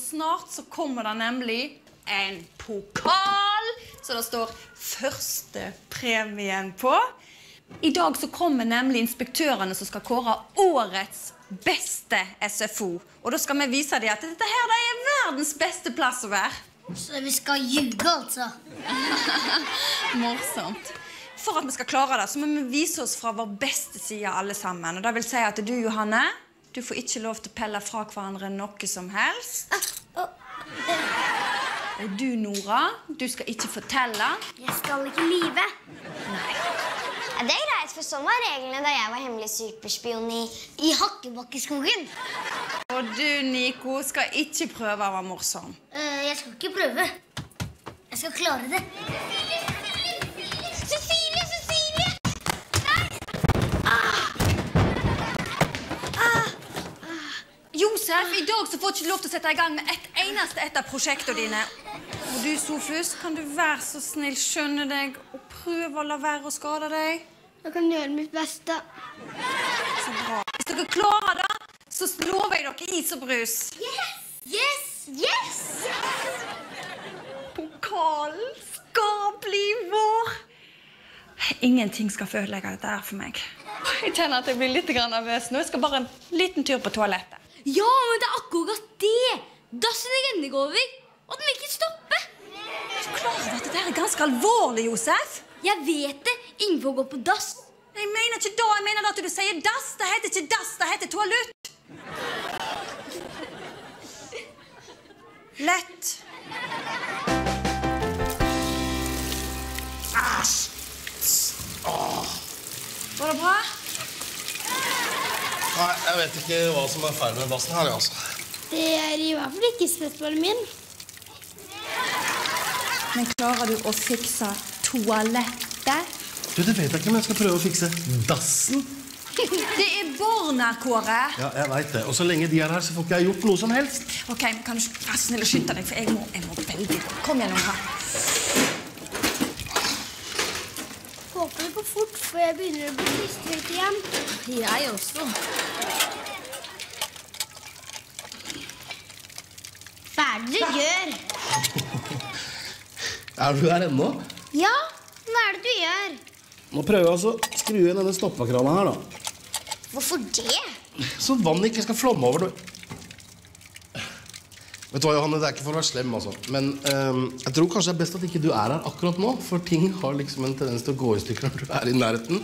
For snart så kommer det nemlig en pokal, så det står førstepremien på. I dag så kommer nemlig inspektørene som skal kåre årets beste SFO. Og da skal vi vise dem at dette her det er verdens beste plass å være. Så vi skal ljuge, altså. Morsomt. For at vi skal klare det, så må vi vise oss fra vår beste side alle sammen. Og det vil si at du, Johanne, du får ikke lov til å pelle fra hverandre noe som helst. Og du, Nora, du skal ikke fortelle. Jeg skal ikke lyve. Ja, det er greit, for sånn var reglene da jeg var hemmelig superspion i I Hakkebakkeskogen. Og du, Nico, skal ikke prøve å være morsom. Uh, jeg skal ikke prøve. Jeg skal klare det. Cecilie, Cecilie! Josef, i dag så får du ikke lov til å sette i gang med et eneste et av prosjektene dine. Og du, Sofus, kan du være så snill skjønne deg og prøve å la være å skade deg? Jeg kan gjøre mitt beste. Så bra. Hvis dere klarer det, så lover jeg dere is og brus. Yes! Yes! Yes! Pokalen skal bli vår. Ingenting skal få ødelegge dette her for meg. Jeg kjenner at jeg blir litt nervøs nå. Jeg skal bare en liten tur på toalettet. Ja, men det er akkurat det! Dassen renner over, og den vil ikke stoppe. Er du klar over at dette der er ganske alvorlig, Josef? Jeg vet det. Ingen får gå på dass. Jeg mener ikke da, jeg mener at du sier dass. Det heter ikke dass, det heter toalutt. Lett. Var det bra? Nei, jeg vet ikke hva som er feil med dassen her, altså. Det er i hvert fall ikke spørsmålet min. Men klarer du å fikse toalettet? Du, det vet jeg ikke, men jeg skal prøve å fikse dassen. Det er barna, Kåre. Ja, jeg vet det. Og så lenge de er her, så får ikke jeg gjort noe som helst. Ok, men Kan du snill skynde deg, for jeg må, jeg må veldig Kom gjennom Nora. Håper det går fort, for jeg begynner å bli klistret igjen. Jeg også. Hva er det du gjør? Er du her ennå? Ja, hva er det du gjør? Nå prøver jeg å skru igjen denne stoppekrana her, da. Hvorfor det? Så vannet ikke skal flomme over. Du. Vet du hva, Johanne, Det er ikke for å være slem, altså. Men um, jeg tror kanskje det er best at ikke du er her akkurat nå. For ting har liksom en tendens til å gå i stykker når du er i nærheten.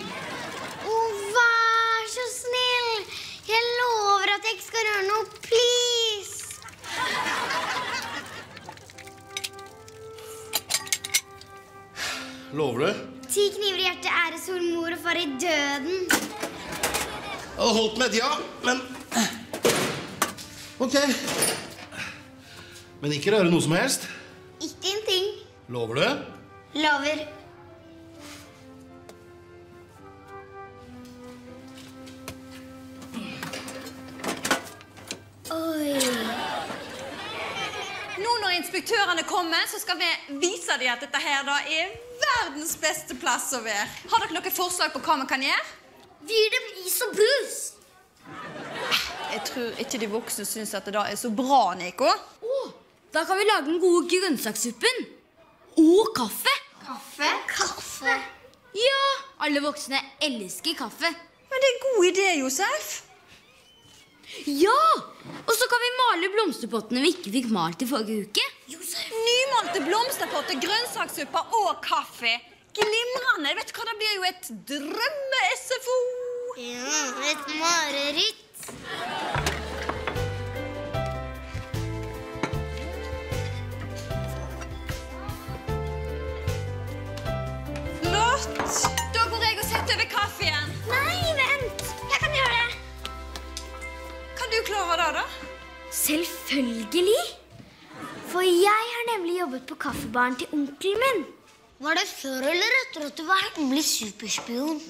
Å, vær så snill! Jeg lover at jeg ikke skal røre noe. Please! Lover du? Ti kniver i hjertet, æresord mor og far i døden. Jeg hadde holdt med et ja, men Ok. Men ikke røre noe som helst. Ikke en ting. Lover du? Lover. Oi. Nå når inspektørene kommer, så skal vi vise dem at dette her da er verdens beste plass å være. Har dere noen forslag på hva vi kan gjøre? Vi gir dem is og brus. Jeg tror ikke de voksne syns at det da er så bra, Nico. Å, da kan vi lage den gode grønnsakssuppen. Og kaffe. Kaffe. Kaffe. Ja, alle voksne elsker kaffe. Men det er en god idé, Josef. Ja! Og så kan vi male blomsterpottene vi ikke fikk malt i forrige uke. Nymalte blomsterpotter, grønnsakssuppe og kaffe. Glimrende. Vet du hva, Det blir jo et drømme-SFO. Ja, et mareritt. Flott. Da går jeg og setter over kaffen. Nei, vent. Jeg kan gjøre det. Kan du klare det, da? Selvfølgelig. For jeg har nemlig jobbet på kaffebaren til onkelen min. Var det før eller etter at du var hemmelig superspion?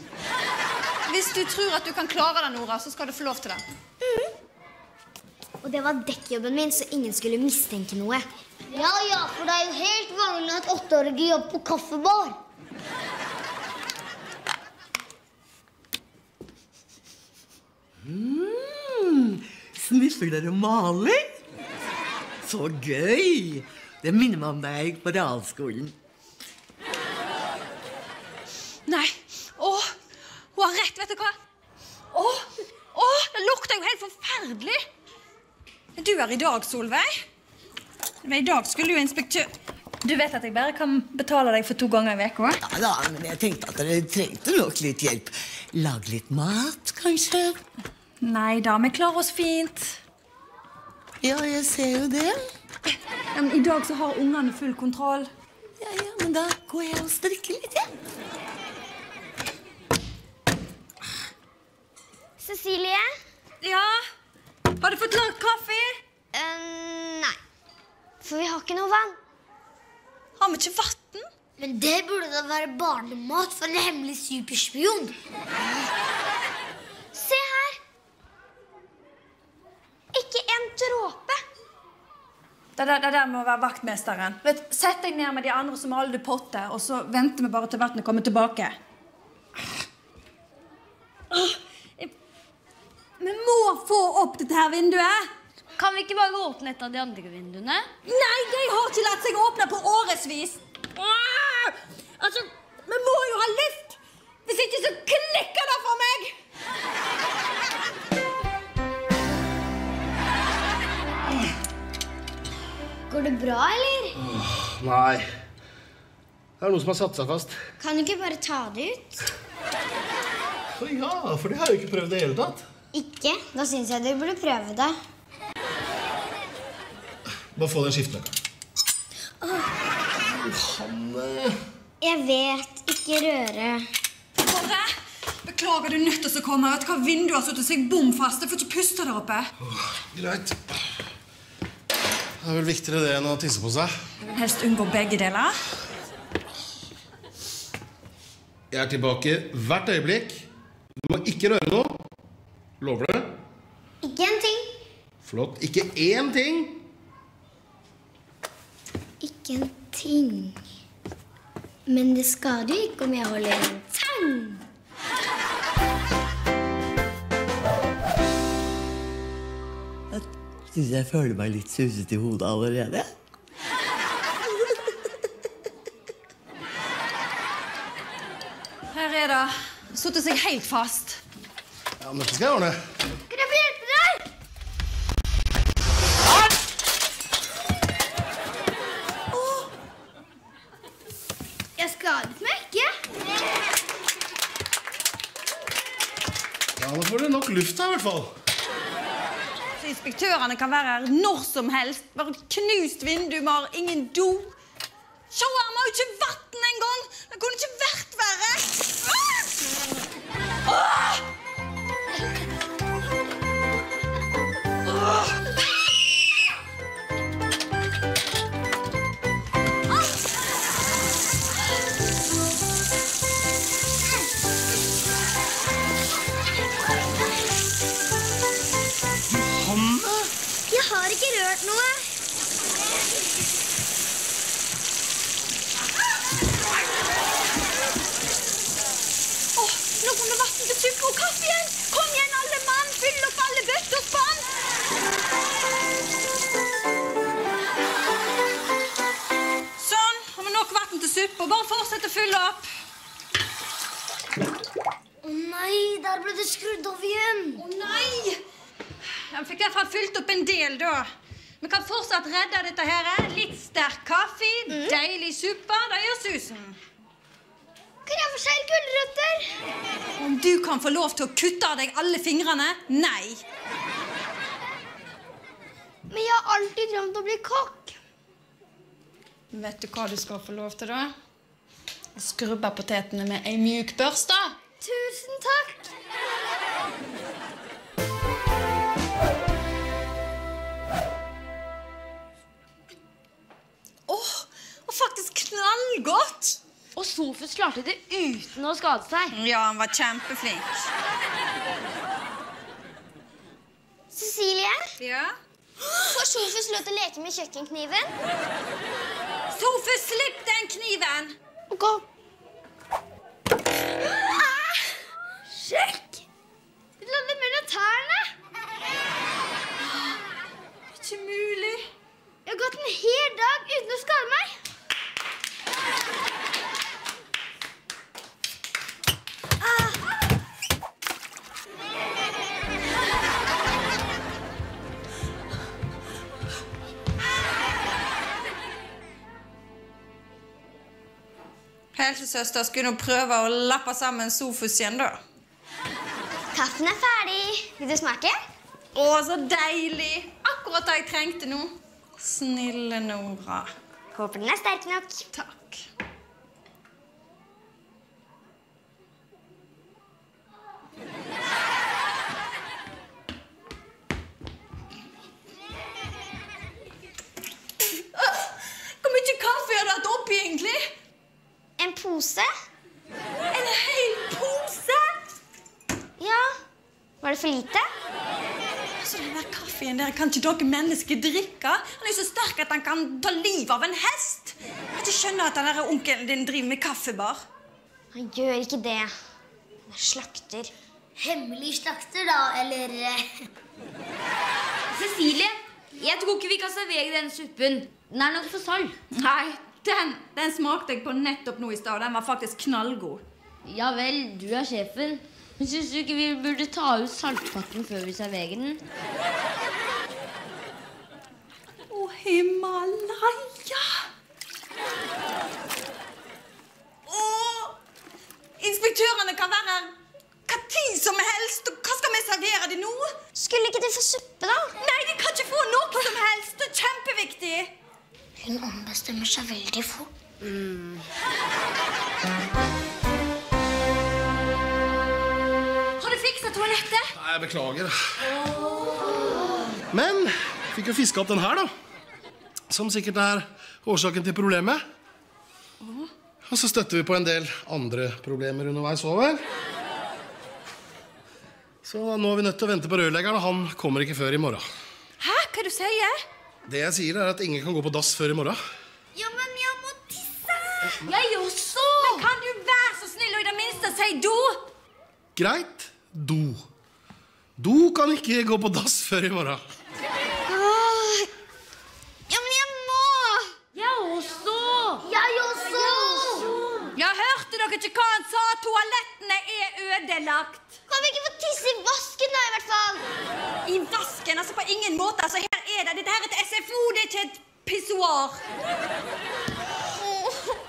Hvis du tror at du kan klare det, Nora, så skal du få lov til det. Og det var dekkjobben min, så ingen skulle mistenke noe. Ja, ja, for det er jo helt vanlig at åtteåringer jobber på kaffebar. Sniffer dere maling? Så gøy! Det minner meg om da jeg gikk på realskolen. Nei. Å, hun har rett, vet du hva? Å, å, det lukter jo helt forferdelig. Du er i dag, Solveig. Men i dag skulle jo inspektør Du vet at jeg bare kan betale deg for to ganger i uka? Ja da, men jeg tenkte at dere trengte nok litt hjelp. Lag litt mat, kanskje? Nei da, vi klarer oss fint. Ja, jeg ser jo det. Ja, men I dag så har ungene full kontroll. Ja, ja, men da går jeg og strikker litt, jeg. Cecilie? Ja? Har du fått lagd kaffe? Eh, nei. For vi har ikke noe vann. Har vi ikke vann? Men det burde da være barnemat for en hemmelig superspion. Se her. Ikke en dråpe. Det det der må være vaktmesteren. Vet, sett deg ned med de andre som maler potter, og så venter vi bare til vannet kommer tilbake. Vi må få opp dette her vinduet. Kan vi ikke bare åpne et av de andre vinduene? Nei, de har ikke latt seg åpne på årevis. Altså, vi må jo ha luft! Hvis ikke så klikker det for meg! Går det bra, eller? Nei. Det er noe som har satt seg fast. Kan du ikke bare ta det ut? Å ja, for det har jeg jo ikke prøvd i det hele tatt. Ikke? Da syns jeg du burde prøve det. Bare få den skiftenøkkelen. Hanne Jeg vet. Ikke røre. Kåre, beklager du er nødt til å komme. Vet du hva, Vinduet har satt seg bom fast. Jeg får ikke puste der oppe. Greit. Det er vel viktigere det enn å tisse på seg. Jeg vil helst unngå begge deler. Jeg er tilbake hvert øyeblikk. Du må ikke røre noe. Lover du? Ikke en ting. Flott. Ikke én ting. Ikke en ting. Men det skader jo ikke om jeg holder en tang. Syns jeg føler meg litt suset i hodet allerede. Her er det. Satt seg helt fast. Ja, men dette skal jeg ordne. Kan jeg få hjelpe deg? Jeg skadet meg ikke. Ja, Nå får du nok luft her, i hvert fall. Inspektørene kan være her når som helst. Bare knust vindu, vi har ingen do. Vi har jo ikke vann engang! Det kunne ikke vært verre. Ah! Ah! hørt noe? Åh, oh, nå kommer vann til suppe og kaffe igjen! Kom igjen, alle mann! Fyll opp alle bøtter og spann! Sånn, har vi nok vann til suppe. Bare fortsett å fylle opp. Å oh, nei, der ble det skrudd av igjen. Å oh, nei! Jeg fikk i hvert fall fylt opp en del, da. Vi kan fortsatt redde dette her. Litt sterk kaffe, deilig suppe. Det gjør susen. Kan jeg få skjell gulrøtter? Om du kan få lov til å kutte av deg alle fingrene? Nei. Men jeg har alltid drømt om å bli kokk. Vet du hva du skal få lov til, da? Skrubbe potetene med ei mjuk børste. Tusen takk. Faktisk knallgodt! Og Sofus klarte det uten å skade seg. Ja, han var kjempeflink. Cecilie, Ja? får Sofus lov til å leke med kjøkkenkniven? Sofus, slipp den kniven! Ok. Helsesøster skulle nå prøve å lappe sammen Sofus igjen, da. Kaffen er ferdig. Vil du smake? Å, så deilig! Akkurat det jeg trengte nå. Snille Nora. Håper den er sterk nok. Takk. Åh, Hvor mye kaffe har du hatt oppi, egentlig? En pose? En hel pose? Ja. Var det for lite? Så den der kaffen der kan ikke dere mennesker drikke. Han er så sterk at han kan ta livet av en hest. Jeg ikke skjønner at den der onkelen din driver med kaffebar. Han gjør ikke det. Han er slakter. Hemmelig slakter, da, eller Cecilie, jeg tror ikke vi kan servere denne suppen. Den er nok for salt. Nei, den, den smakte jeg på nettopp nå i stad. Den var faktisk knallgod. Ja vel, du er sjefen. Men syns du ikke vi burde ta ut saltpakken før vi serverer den? Å, Himalaya! Og inspektørene kan være her hva tid som helst. og Hva skal vi servere dem nå? Skulle ikke de få suppe, da? Nei, de kan ikke få noe som helst. Det er kjempeviktig. Hun ombestemmer seg veldig fort. Har du fiksa toalettet? Nei, jeg beklager. Men fikk jo fiska opp den her, da. Som sikkert er årsaken til problemet. Og så støtter vi på en del andre problemer underveis vel. Så nå er vi nødt til å vente på rørleggeren, og han kommer ikke før i morgen. Hæ? Hva du sier Det jeg sier, er at ingen kan gå på dass før i morgen. Ja, men jeg må tisse! Jeg også! Men kan du være så snill og i det minste si do? Greit. Do. Do kan ikke gå på dass før i morgen. Ja, men jeg må! Jeg også! Jeg også! Ja, Hørte dere ikke hva han sa? Toalettene er ødelagt. Kan vi ikke få tisse i vasken, da, i hvert fall? I vasken? Altså, på ingen måte. Altså, her er det. Dette her er et SFO, det er ikke et pissoar.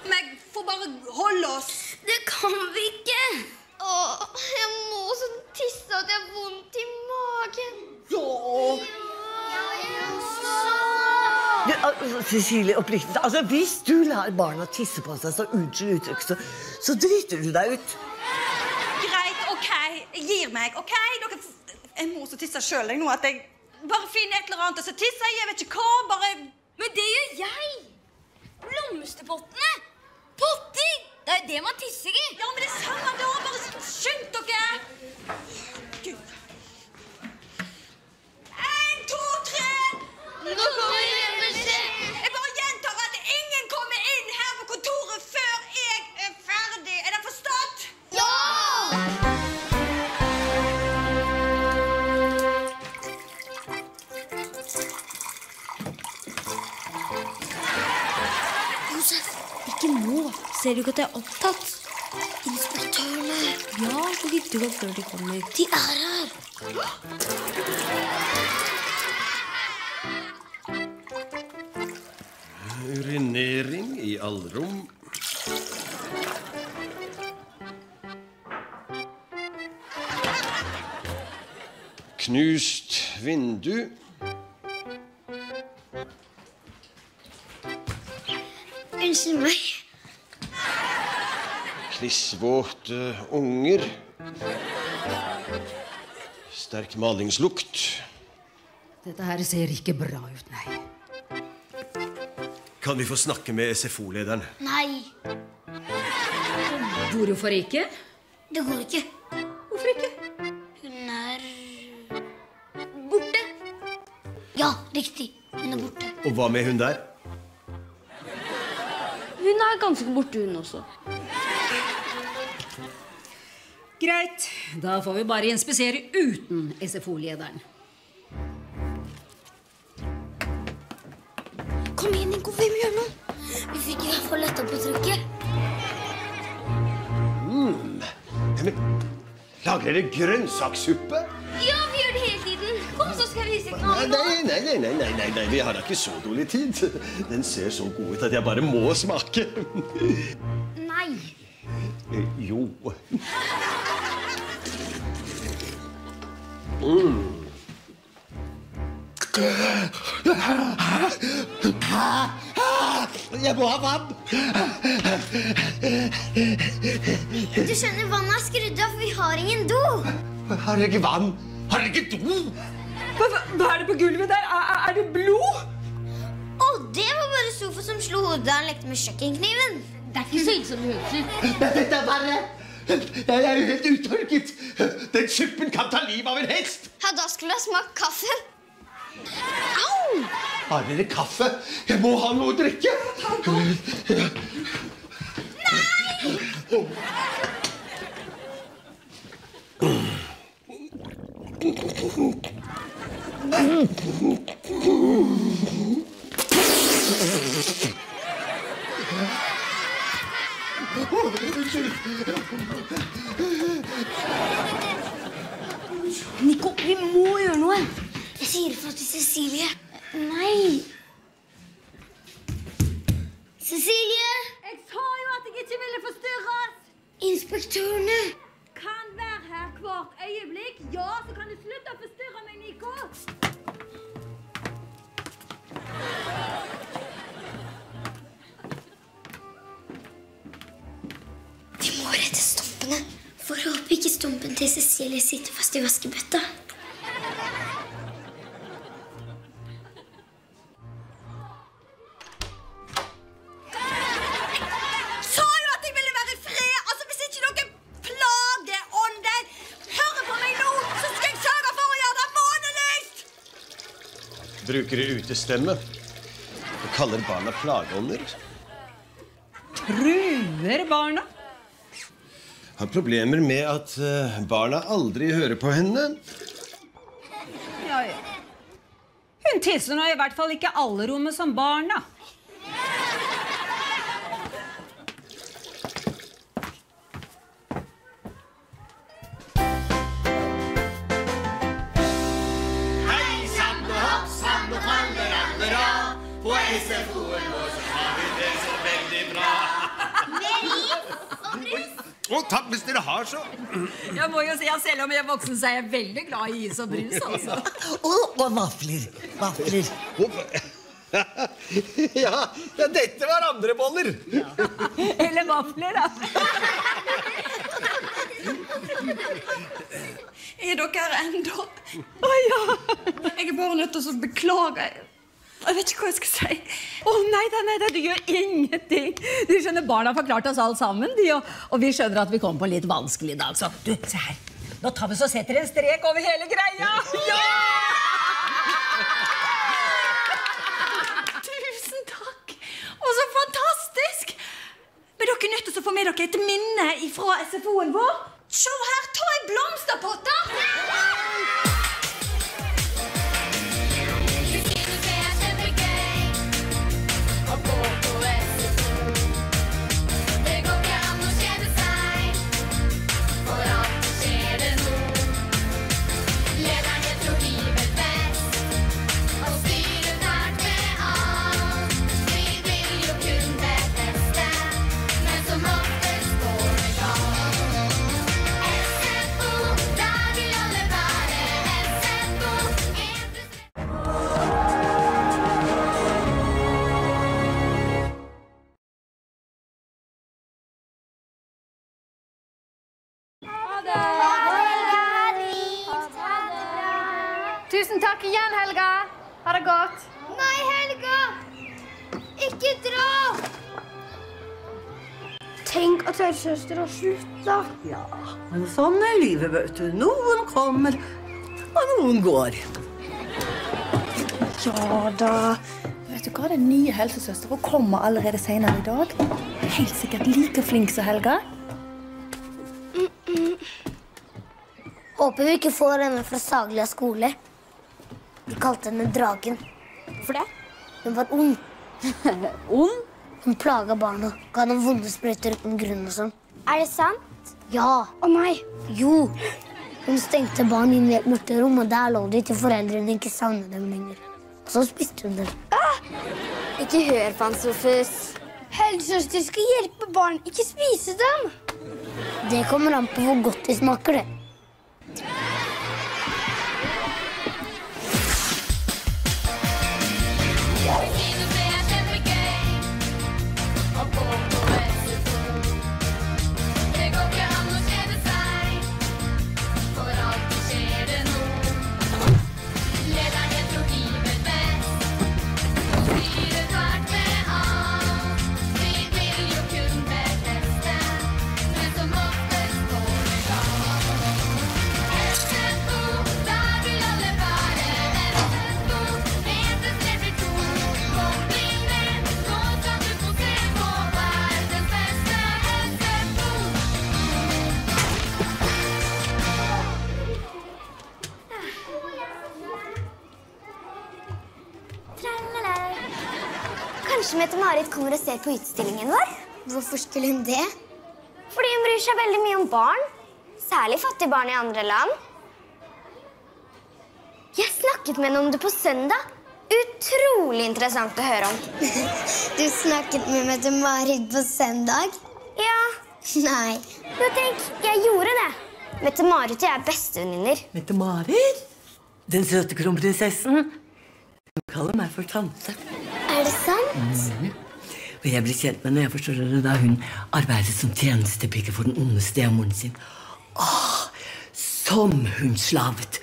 Vi får bare holde oss. Det kan vi ikke! Åh, jeg må så tisse at jeg har vondt i magen. Ja, jeg også. Du, altså, Cecilie, oppriktig altså, Hvis du lar barna tisse på seg, så unnskyld uttrykk, så, så driter du deg ut. Greit, OK. Jeg gir meg. OK? Dere, jeg må så tisse sjøl nå at jeg bare finner et eller annet og så tisser jeg. Jeg vet ikke hva. Bare Men det gjør jeg! Blomsterpottene! Potter! Det er jo det man tisser i. Ja, men det er samme da. Bare skynd dere. Ser du ikke at jeg er opptatt? inspektørene, Ja, så gidder du ikke før de kommer. de er her. Urinering i allrom. Knust vindu. Unnskyld meg. Klissvåte unger. Sterk malingslukt. Dette her ser ikke bra ut, nei. Kan vi få snakke med SFO-lederen? Nei, Hvorfor ikke? det går ikke. Hvorfor ikke? Hun er borte. Ja, riktig. Hun er borte. Og hva med hun der? Hun er ganske borte, hun også. Da får vi bare inspisere uten SFO-lederen. Kom igjen, Nico, vi må gjøre noe. Vi fikk i hvert fall letta på trykket. Men, lager dere grønnsakssuppe? Ja, vi gjør det hele tiden. Kom, så skal vi vise deg noe. nei, nei, nei, nei, nei, nei, nei, vi har da ikke så dårlig tid. Den ser så god ut at jeg bare må smake. Mm. Jeg må ha vann! Du skjønner, vannet er skrudd av, for vi har ingen do. Har dere ikke vann? Har dere ikke do? Hva, hva er det på gulvet der? Er, er det blod? Å, det var bare Sofa som slo hodet da han lekte med kjøkkenkniven. Det er ikke så ille som det høres ut. Dette er verre! Jeg er jo helt uttørket. Den suppen kan ta livet av en hest. Ja, da skulle jeg smakt kaffen. Au! Har dere kaffe? Jeg må ha noe å drikke. Nico, vi må gjøre noe. Jeg sier ifra til Cecilie. Nei. Cecilie! Jeg sa jo at jeg ikke ville forstyrres. Inspektørene. Kan være her hvert øyeblikk. Ja, så kan du slutte å forstyrre meg, Nico. Vi må redde stumpene. For å håpe ikke stumpen til Cecilie sitter fast i vaskebøtta. Bruker dere utestemme? Og kaller barna plageånder? Truer barna? Har problemer med at eh, barna aldri hører på henne. Ja, ja. Hun nå i hvert fall ikke alle rommet som barna. Selv om jeg er voksen, så er jeg veldig glad i is og brus. altså. Og, og vafler. Vafler. Ja, ja, dette var andre boller. Eller vafler, da. Er dere her ennå? Å ja. Jeg er bare nødt til å beklage. Jeg vet ikke hva jeg skal si. Å nei da, nei da, du gjør ingenting. Du skjønner, Barna har forklart oss alt sammen, de, og, og vi skjønner at vi kom på en litt vanskelig dag. Så du, se her. Nå tar vi så setter en strek over hele greia. Ja! Tusen takk! Og så fantastisk! Men dere er nødt til å få med dere et minne fra SFO-en vår. Se her, ta en blomsterpotte! Ha godt. Nei, Helga! Ikke dra! Tenk at helsesøster har slutta. Ja, men sånn er livet, vet du. Noen kommer, og noen går. Ja da. Vet du hva, Den nye helsesøstera kommer allerede senere i dag. Helt sikkert like flink som Helga. Håper vi ikke får henne fra Saglia skole. De kalte henne Dragen. Hvorfor det? Hun var ond. ond? Hun plaga barna, ga dem vonde sprøyter uten grunn og sånn. Er det sant? Ja. Å nei. Jo. Hun stengte barn inn i et mørkt rom, og der lå de til foreldrene ikke savnet dem lenger. Og så spiste hun dem. Ikke hør på han, Sofus. Helsesøster skal hjelpe barn, ikke spise dem. Det kommer an på hvor godt de smaker, det. Mette-Marit kommer og ser på utstillingen vår? Hvorfor skulle hun det? Fordi hun bryr seg veldig mye om barn. Særlig fattige barn i andre land. Jeg snakket med henne om det på søndag. Utrolig interessant å høre om. Du snakket med Mette-Marit på søndag? Ja. Nei. Jo, tenk, jeg gjorde det. Mette-Marit og jeg er bestevenninner. Mette-Marit? Den søte kronprinsessen? Hun kaller meg for tante. Er det sant? Mhm. Og jeg ble kjent med henne jeg forstår det, da hun arbeidet som tjenestepike for den onde stemoren sin. Åh, som hun slavet!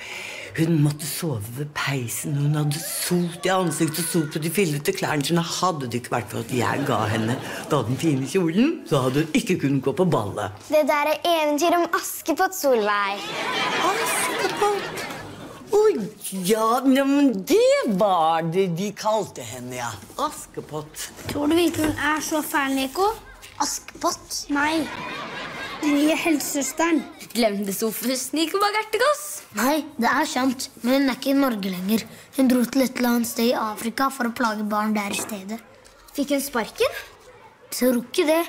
Hun måtte sove ved peisen. Hun hadde sot i ansiktet og sot på de fillete klærne sine. Hadde det ikke vært for at jeg ga henne da den fine kjolen, så hadde hun ikke kunnet gå på ballet. Det der er eventyr om Askepott, Solveig. Askepott? Oi, ja, ja, men det var det de kalte henne, ja. Askepott. Tror du virkelig hun er så fæl, Nico? Askepott? Nei. Den nye helsesøsteren. Glem det, Sofus. Nico Bagertegoss. Nei, det er sant. Men hun er ikke i Norge lenger. Hun dro til et eller annet sted i Afrika for å plage barn der i stedet. Fikk hun sparken? Tror ikke det.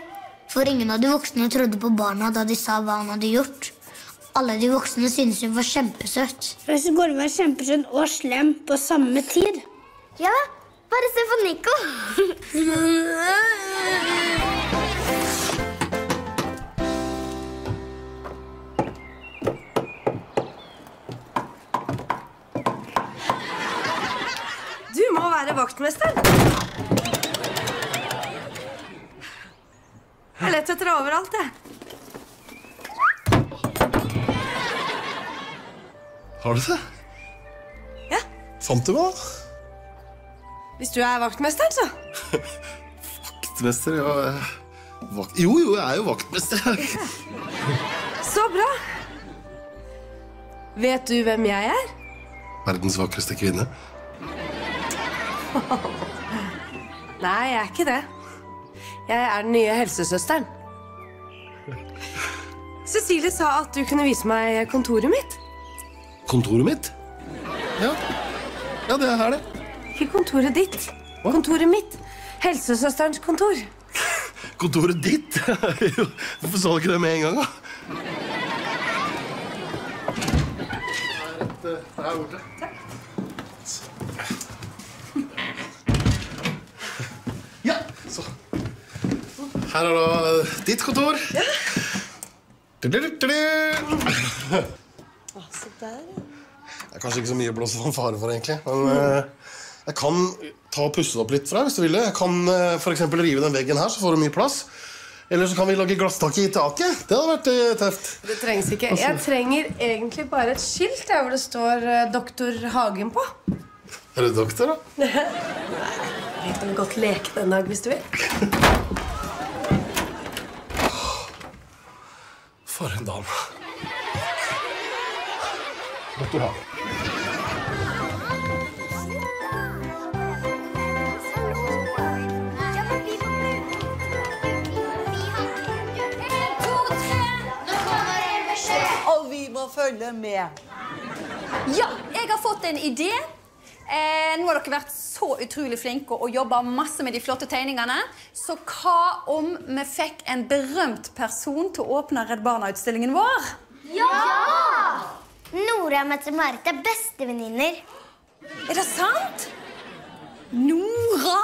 For ingen av de voksne trodde på barna da de sa hva han hadde gjort. Alle de voksne syntes hun var kjempesøt. Så går det å være kjempesøt og slem på samme tid. Ja, bare se på Nico. Du må være vaktmester. Jeg lett etter deg overalt, jeg. Har du det? Ja. Fant du meg? Hvis du er vaktmesteren, så. Vaktmester, ja. Vakt... Jo, jo, jeg er jo vaktmester. Så bra. Vet du hvem jeg er? Verdens vakreste kvinne. Nei, jeg er ikke det. Jeg er den nye helsesøsteren. Cecilie sa at du kunne vise meg kontoret mitt. Kontoret mitt? Ja. Ja, det er her, det. Ikke kontoret ditt. Kontoret mitt. Helsesøsterens kontor. Kontoret ditt? Hvorfor sa du ikke det med en gang, da? Det er borte. Ja, så. Her er da ditt kontor. Du-du-du-du-du. Der, Det er kanskje ikke så mye å blåse fanfare for, egentlig. Men eh, jeg kan ta og pusse det opp litt for deg hvis du vil det. Jeg kan eh, for eksempel rive den veggen her, så får du mye plass. Eller så kan vi lage glasstak i taket. Det hadde vært eh, tøft. Det trengs ikke. Jeg trenger egentlig bare et skilt der hvor det står uh, Doktor Hagen på. Er du doktor, da? Vi kan godt leke den dag hvis du vil. For en dame. Doktor Hagen. Og vi må følge med. Ja, jeg har fått en idé. Eh, nå har dere vært så utrolig flinke og jobba masse med de flotte tegningene. Så hva om vi fikk en berømt person til å åpne Redd Barna-utstillingen vår? Ja! Nora og Mette-Marit er bestevenninner. Er det sant? Nora?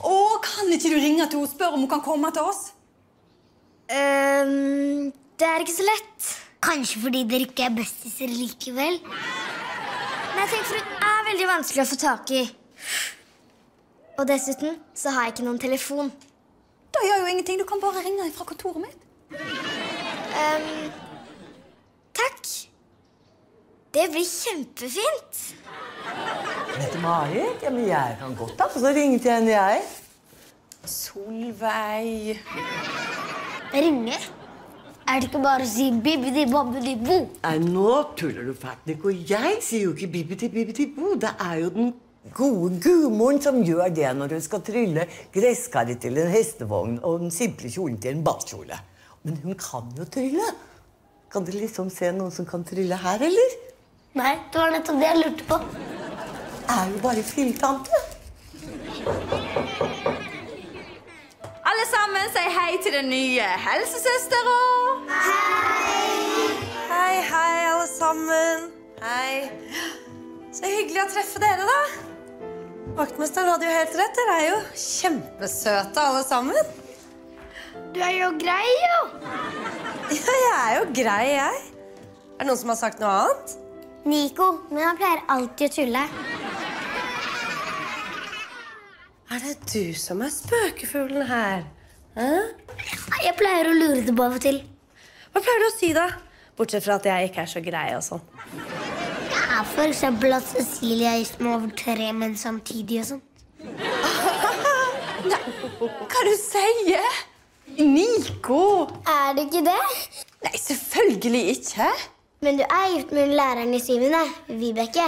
Å, kan ikke du ringe til henne og spørre om hun kan komme til oss? Um, det er ikke så lett. Kanskje fordi dere ikke er bestiser likevel. Men jeg tenker for hun er veldig vanskelig å få tak i. Og dessuten så har jeg ikke noen telefon. Da gjør jo ingenting. Du kan bare ringe fra kontoret mitt. Um, takk. Det blir kjempefint. Mette-Marit? Ja, men jeg kan godt da, så ringe til henne, jeg. Solveig Ringe? Er det ikke bare å si bibbidi-bobbidi-bo? Nei, nå tuller du fælt, Nico. Jeg sier jo ikke bibbidi-bibbidi-bo. Det er jo den gode gudmoren som gjør det når hun skal trylle gresskaret til en hestevogn og den simple kjolen til en basskjole. Men hun kan jo trylle. Kan du liksom se noen som kan trylle her, eller? Nei, det var nettopp det jeg lurte på. Er jo bare fylletante. Alle sammen, si hei til den nye helsesøstera. Hei, hei, alle sammen. Hei. Så hyggelig å treffe dere, da. Vaktmesteren hadde jo helt rett. Dere er jo kjempesøte, alle sammen. Du er jo grei, jo. Ja, jeg er jo grei, jeg. Er det noen som har sagt noe annet? Nico, men han pleier alltid å tulle. Er det du som er spøkefuglen her? Hæ? Jeg pleier å lure det på av og til. Hva pleier du å si, da? Bortsett fra at jeg ikke er så grei og sånn. Ja, for eksempel at Cecilie er gift med over tre menn samtidig og sånn. Hva du sier Nico? Er det ikke det? Nei, selvfølgelig ikke. Men du er gift med læreren i syvende, Vibeke.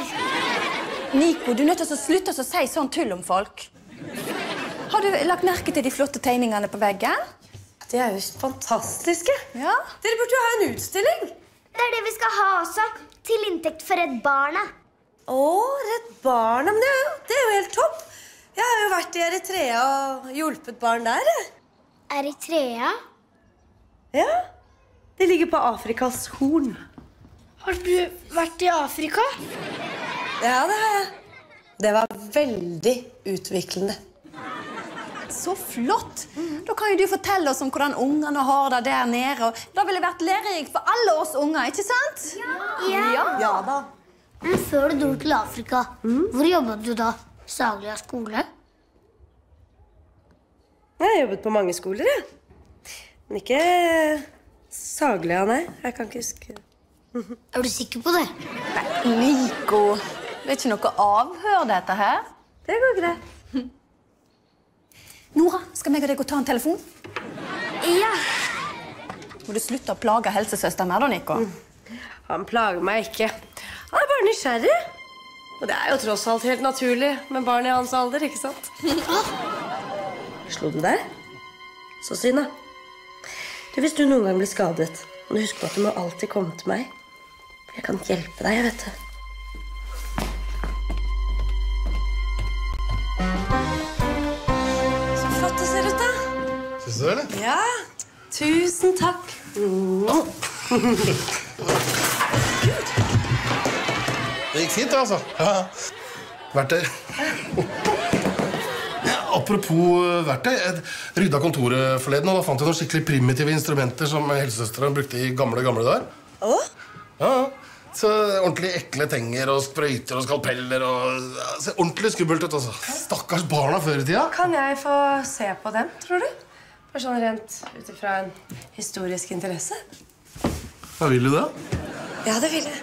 Nico, du er nødt til å slutte å si sånn tull om folk. Har du lagt merke til de flotte tegningene på veggen? De er jo fantastiske. Ja. Dere burde jo ha en utstilling. Det er det vi skal ha også. Til inntekt for Redd Barna. Å, Redd Barna. Men det er, jo, det er jo helt topp. Jeg har jo vært i Eritrea og hjulpet barn der. Eritrea? Ja. Det ligger på Afrikas horn. Har du vært i Afrika? Ja, det har jeg. Det var veldig utviklende. Så flott! Da kan jo du fortelle oss om hvordan ungene har det der nede. og Det ville vært lærerikt for alle oss unger, ikke sant? Ja. Ja da. Men før du dro til Afrika, hvor jobbet du da? Saglia skole? Jeg har jobbet på mange skoler, jeg. Men ikke Saglia, nei. Jeg kan ikke huske Er du sikker på det? Nei, Nico, det er ikke noe avhør, dette her. Det går greit. Nora, skal meg og deg gå og ta en telefon? Ja. Må du slutte å plage helsesøster mer, da, Nico? Han plager meg ikke. Han er bare nysgjerrig. Og det er jo tross alt helt naturlig med barn i hans alder, ikke sant? Slo du deg? Så synd, da. Du, Hvis du noen gang blir skadet, må du huske på at du må alltid komme til meg. Jeg kan hjelpe deg, vet du. Så flott det ser ut, da. Syns du det? Ja. Tusen takk. Det gikk fint, det, altså. Ja. Verktøy. Apropos eh, verktøy. Jeg rydda kontoret forleden, og da fant jeg noen skikkelig primitive instrumenter som helsesøstera brukte i gamle gamle dager. Å? Ja. Så Ordentlig ekle tenger og sprøyter og skalpeller. og altså, ordentlig skummelt ut. altså. Stakkars barna før i tida. Kan jeg få se på dem, tror du? Bare sånn rent ut ifra en historisk interesse. Ja, vil du det? Ja, det vil jeg.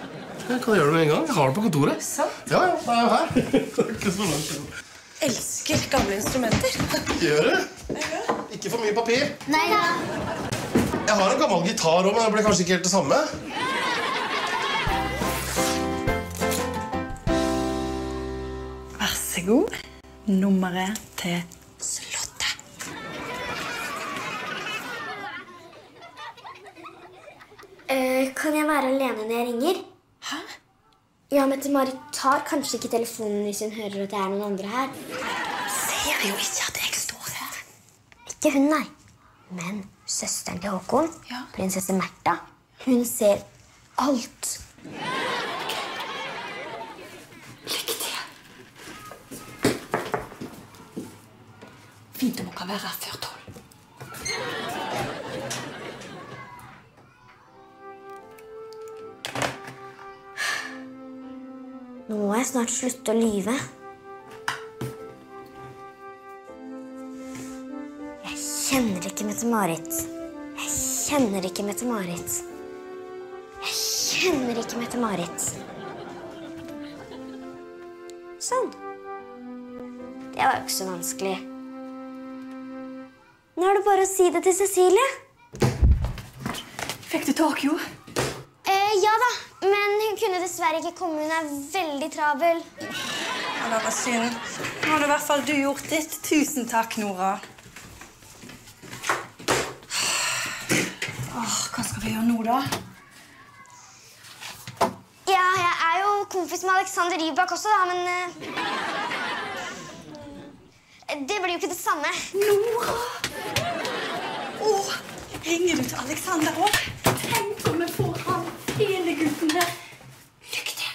Jeg kan gjøre det med en gang. Jeg har det på kontoret. Sant? Ja, ja, det er jo her. Det er ikke så langt. Elsker gamle instrumenter. Gjør det? Ikke for mye papir. Nei da. Jeg har en gammel gitar òg, men det blir kanskje ikke helt det samme. Så god. Nummeret til Slottet. Uh, kan jeg være alene når jeg ringer? Hæ? Ja, Mette-Marit tar kanskje ikke telefonen hvis hun hører at det er noen andre her. Ser jo ikke at jeg står her. Ikke hun, nei. Men søsteren til Håkon, prinsesse Märtha, hun ser alt. Fint om hun kan være her før tolv. Nå må jeg snart slutte å lyve. Jeg kjenner ikke Mette-Marit. Jeg kjenner ikke Mette-Marit. Jeg kjenner ikke Mette-Marit. Sånn. Det var jo ikke så vanskelig. Nå er det bare å si det til Cecilie. Fikk du tak, jo? Eh, ja da, men hun kunne dessverre ikke komme. Hun er veldig travel. Ja, det var synd. Nå har i hvert fall du gjort ditt. Tusen takk, Nora. Åh, hva skal vi gjøre nå, da? Ja, jeg er jo kompis med Alexander Rybak også, da, men eh, Det blir jo ikke det samme. Nora! Åh, ringer du til Alexander òg? Tenk om vi får han hele gutten her. Lykke til.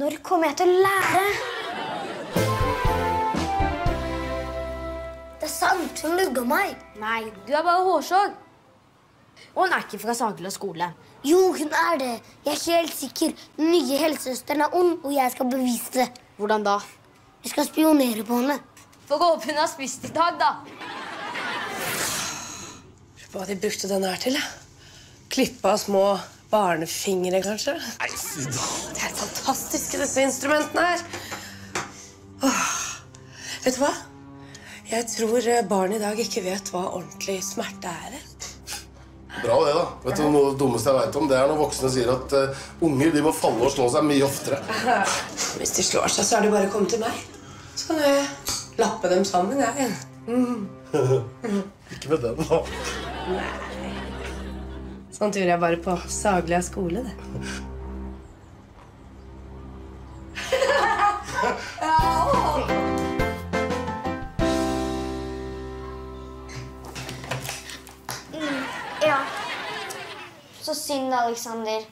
Når kommer jeg til å lære? Det er sant. Hun lugga meg. Nei, du er bare hårsår. Og hun er ikke fra Sagla skole. Jo, hun er det. Jeg er helt sikker. Den nye helsesøsteren er ond, og jeg skal bevise det. Hvordan da? Jeg skal spionere på henne. Få gå opp hun har spist i dag, da. Hva de brukte den her til? Klippe av små barnefingre, kanskje? Nei, fy da. Det er fantastiske, disse instrumentene her. Åh. Vet du hva? Jeg tror eh, barn i dag ikke vet hva ordentlig smerte er. Bra det, da. Vet du Noe det dummeste jeg vet om, det er når voksne sier at uh, unger de må falle og slå seg mye oftere. Hvis de slår seg, så er det bare å komme til meg. Så kan jeg lappe dem sammen. jeg. Ikke med den, da. Nei. Sånt gjorde jeg bare på Saglia skole. det. Synd, Alexander.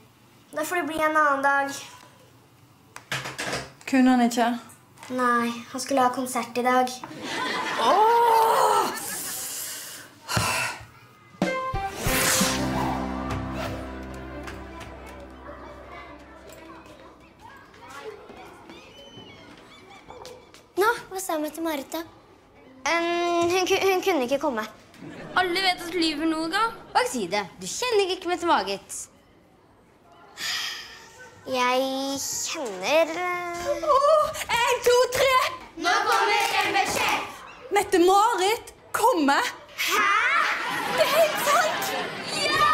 Da får det bli en annen dag. Kunne han ikke? Nei, han skulle ha konsert i dag. Nå, hva sa hun til Marita? Um, hun, hun kunne ikke komme. Alle vet at du lyver, Noga. Bare si det. Du kjenner ikke Mette-Marit. Jeg kjenner eh, En, to, tre! Nå kommer en beskjed! Mette-Marit kommer. Hæ? Det er helt sant! Ja!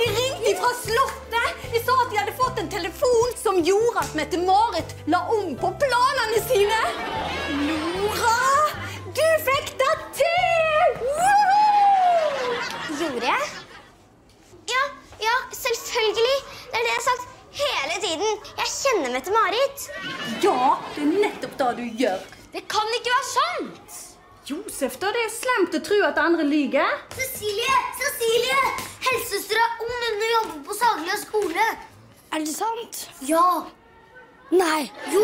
De ringte fra Slottet. De sa at de hadde fått en telefon som gjorde at Mette-Marit la om på planene sine. Nora, du fikk det til! Woohoo! Gjorde jeg? Ja, ja, selvfølgelig. Det er det jeg har sagt hele tiden. Jeg kjenner Mette-Marit. Ja, det er nettopp det du gjør. Det kan ikke være sant! Josef, da det er slemt å tro at andre lyver. Cecilie! Cecilie! Helsesøster er ond. Hun jobber på Saglia skole. Er det sant? Ja. Nei. Jo.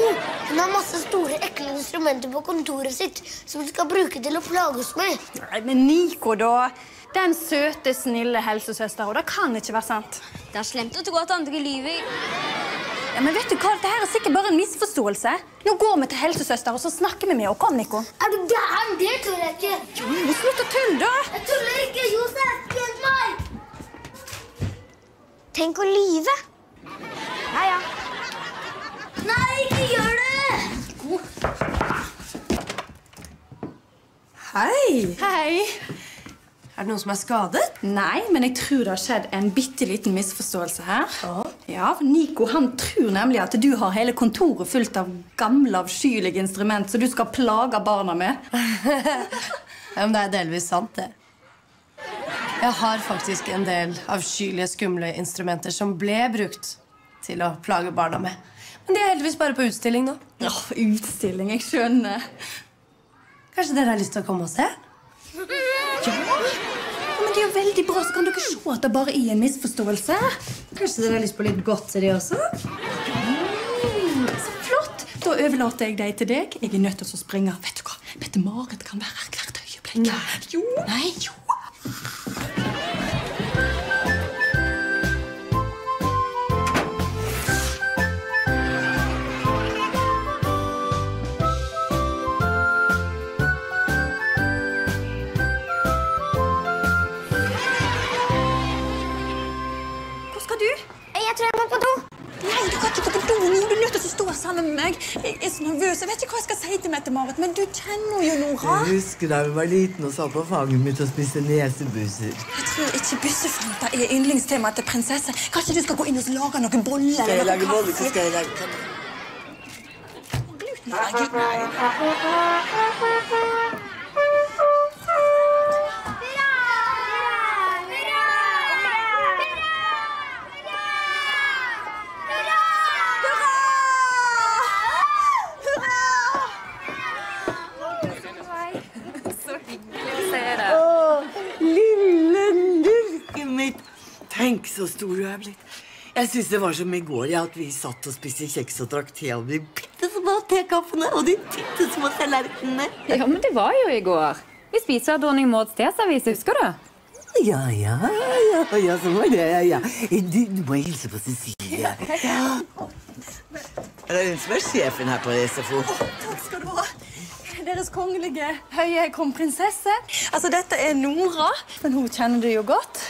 Hun har masse store, ekle instrumenter på kontoret sitt som hun skal bruke til å plage oss med. Nei, men Nico, da. Den søte, snille helsesøstera. Det kan ikke være sant. Det er slemt å tro at andre lyver. Ja, men vet du hva? Dette er sikkert bare en misforståelse. Nå går vi til helsesøster, og så snakker vi med henne. Kom, Nico. Er du gæren? Det tør jeg ikke. Jo, slutt å tulle, da. Jeg tuller ikke. Josef, hjelp meg! Tenk å lyve. Ja, ja. Nei, ikke gjør det! Hei. Hei. Er det noen som er skadet? Nei, men jeg tror det har skjedd en bitte liten misforståelse her. Ja, for Nico han tror nemlig at du har hele kontoret fullt av gamle, avskyelige instrument som du skal plage barna med. Ja, men det er delvis sant, det. Jeg har faktisk en del avskyelige, skumle instrumenter som ble brukt til å plage barna med. Men de er heldigvis bare på utstilling nå. Ja, utstilling, jeg skjønner. Kanskje dere har lyst til å komme og se? Ja, men det er jo veldig bra, så kan dere se at det bare er en misforståelse. Kanskje dere har lyst på litt godteri også? Mm, så flott! Da overlater jeg deg til deg. Jeg er nødt til å springe. Vet du hva? Mette-Marit kan være her hvert øyeblikk. Jo. Nei, jo. Do. Du er nødt til å stå sammen med meg. Jeg er så nervøs. Jeg vet ikke hva jeg skal si til Mette-Marit, men du kjenner jo Nora. Jeg husker da hun var liten og satt på fanget mitt og spiste nesebusser. Jeg tror ikke bussefanta er yndlingstemaet til prinsesse. Kanskje du skal gå inn og lage noen boller? Skal jeg lage boller, så skal jeg lage Så hyggelig å se deg. Å, lille lurket mitt. Tenk så stor du er blitt. Jeg syns det var som i går ja, at vi satt og spiste kjeks og drakk te av de bitte små tekaffene og de bitte små tallerkenene. Ja, men det var jo i går. Vi spiser av dronning Mauds teservis, husker du? Ja, ja, ja, ja, sånn var det. Ja, ja. Du, du må hilse på Cecilie. Det er hun som er sjefen her på SFO. Takk skal du ha. Deres kongelige høye kronprinsesse. Altså, dette er Nora, men hun kjenner du jo godt.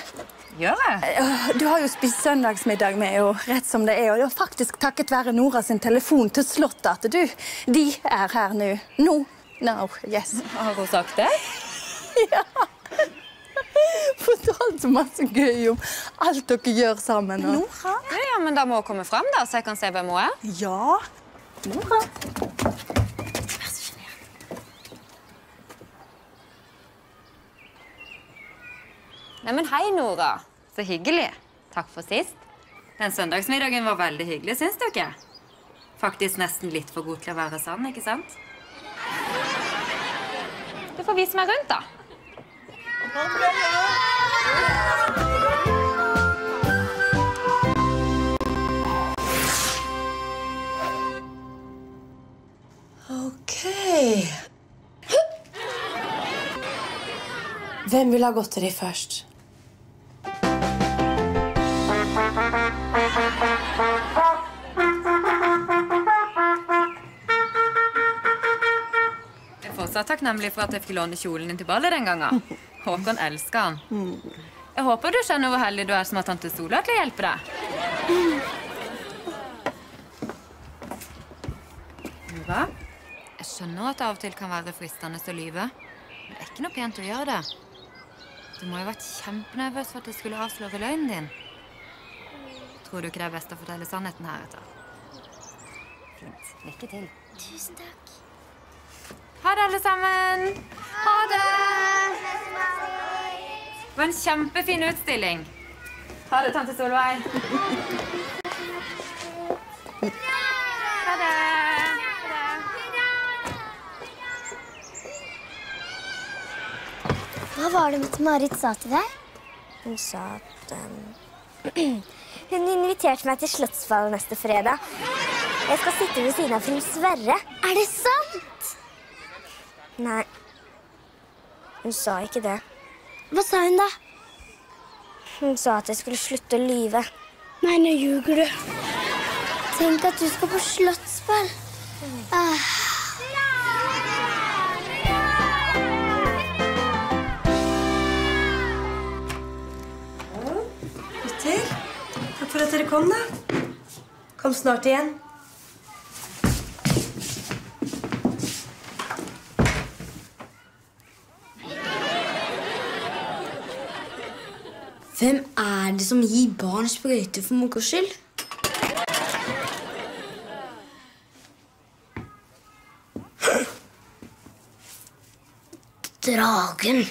Gjør jeg? Du har jo spist søndagsmiddag med henne rett som det er, og det er faktisk takket være Nora sin telefon til Slottet at du, de er her nå. Nå. No, yes. Har hun sagt det? Ja. Fortalte masse gøy om alt dere gjør sammen. Og... Nora? Ja, ja, men da må hun komme fram, da, så jeg kan se hvem hun er. Ja. Nora. Neimen, hei, Nora. Så hyggelig. Takk for sist. Den søndagsmiddagen var veldig hyggelig, syns du ikke? Faktisk nesten litt for god til å være sann, ikke sant? Du får vise meg rundt, da. Ok. Hvem vil ha godteri først? Jeg er fortsatt takknemlig for at jeg fikk låne kjolen din til ballet den gangen. Håkon elsker han. Jeg håper du skjønner hvor heldig du er som har tante Sola til å hjelpe deg. Nora, jeg skjønner at det av og til kan være fristende å lyve. Men det er ikke noe pent å gjøre det. Du må jo ha vært kjempenervøs for at jeg skulle avsløre løgnen din. Tror du ikke det er best å fortelle sannheten heretter? Fint. Lykke til. Tusen takk. Ha det, alle sammen. Ha det. Det var en kjempefin utstilling. Ha det, tante Solveig. Ha det. Hva var det Mette-Marit sa til deg? Hun sa at um, Hun inviterte meg til Slottsfallet neste fredag. Jeg skal sitte ved siden av fru Sverre. Er det sant? Nei. Hun sa ikke det. Hva sa hun, da? Hun sa at jeg skulle slutte å lyve. Nei, nå ljuger du. Tenk at du skal på slottsball. Ah. Gutter, for at dere kom, da. Kom snart igjen. Hvem er det som gir barn sprøyter for moro skyld? Dragen.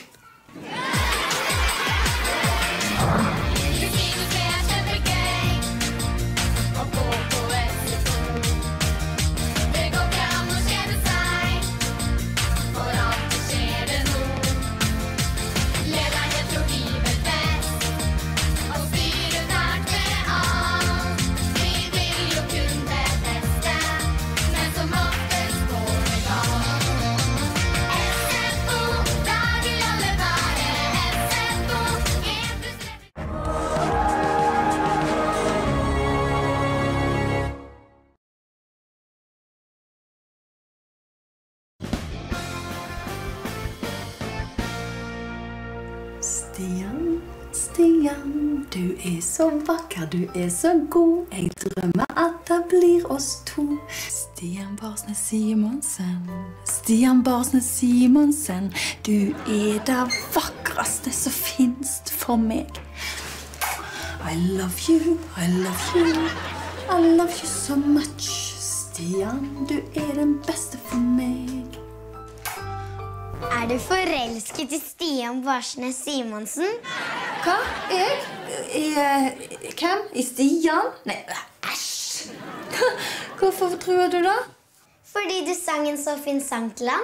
Så vakker, du er så god. Jeg drømmer at det blir oss to. Stian Barsnes Simonsen, Stian Barsnes Simonsen. Du er det vakreste som fins for meg. I love you, I love you, I love you so much. Stian, du er den beste for meg. Er du forelsket i Stian Barsnes Simonsen? Hva? Jeg? I, hvem? I Stian? Nei, æsj! Hvorfor tror du det? Fordi du sang en så fin sang til ham.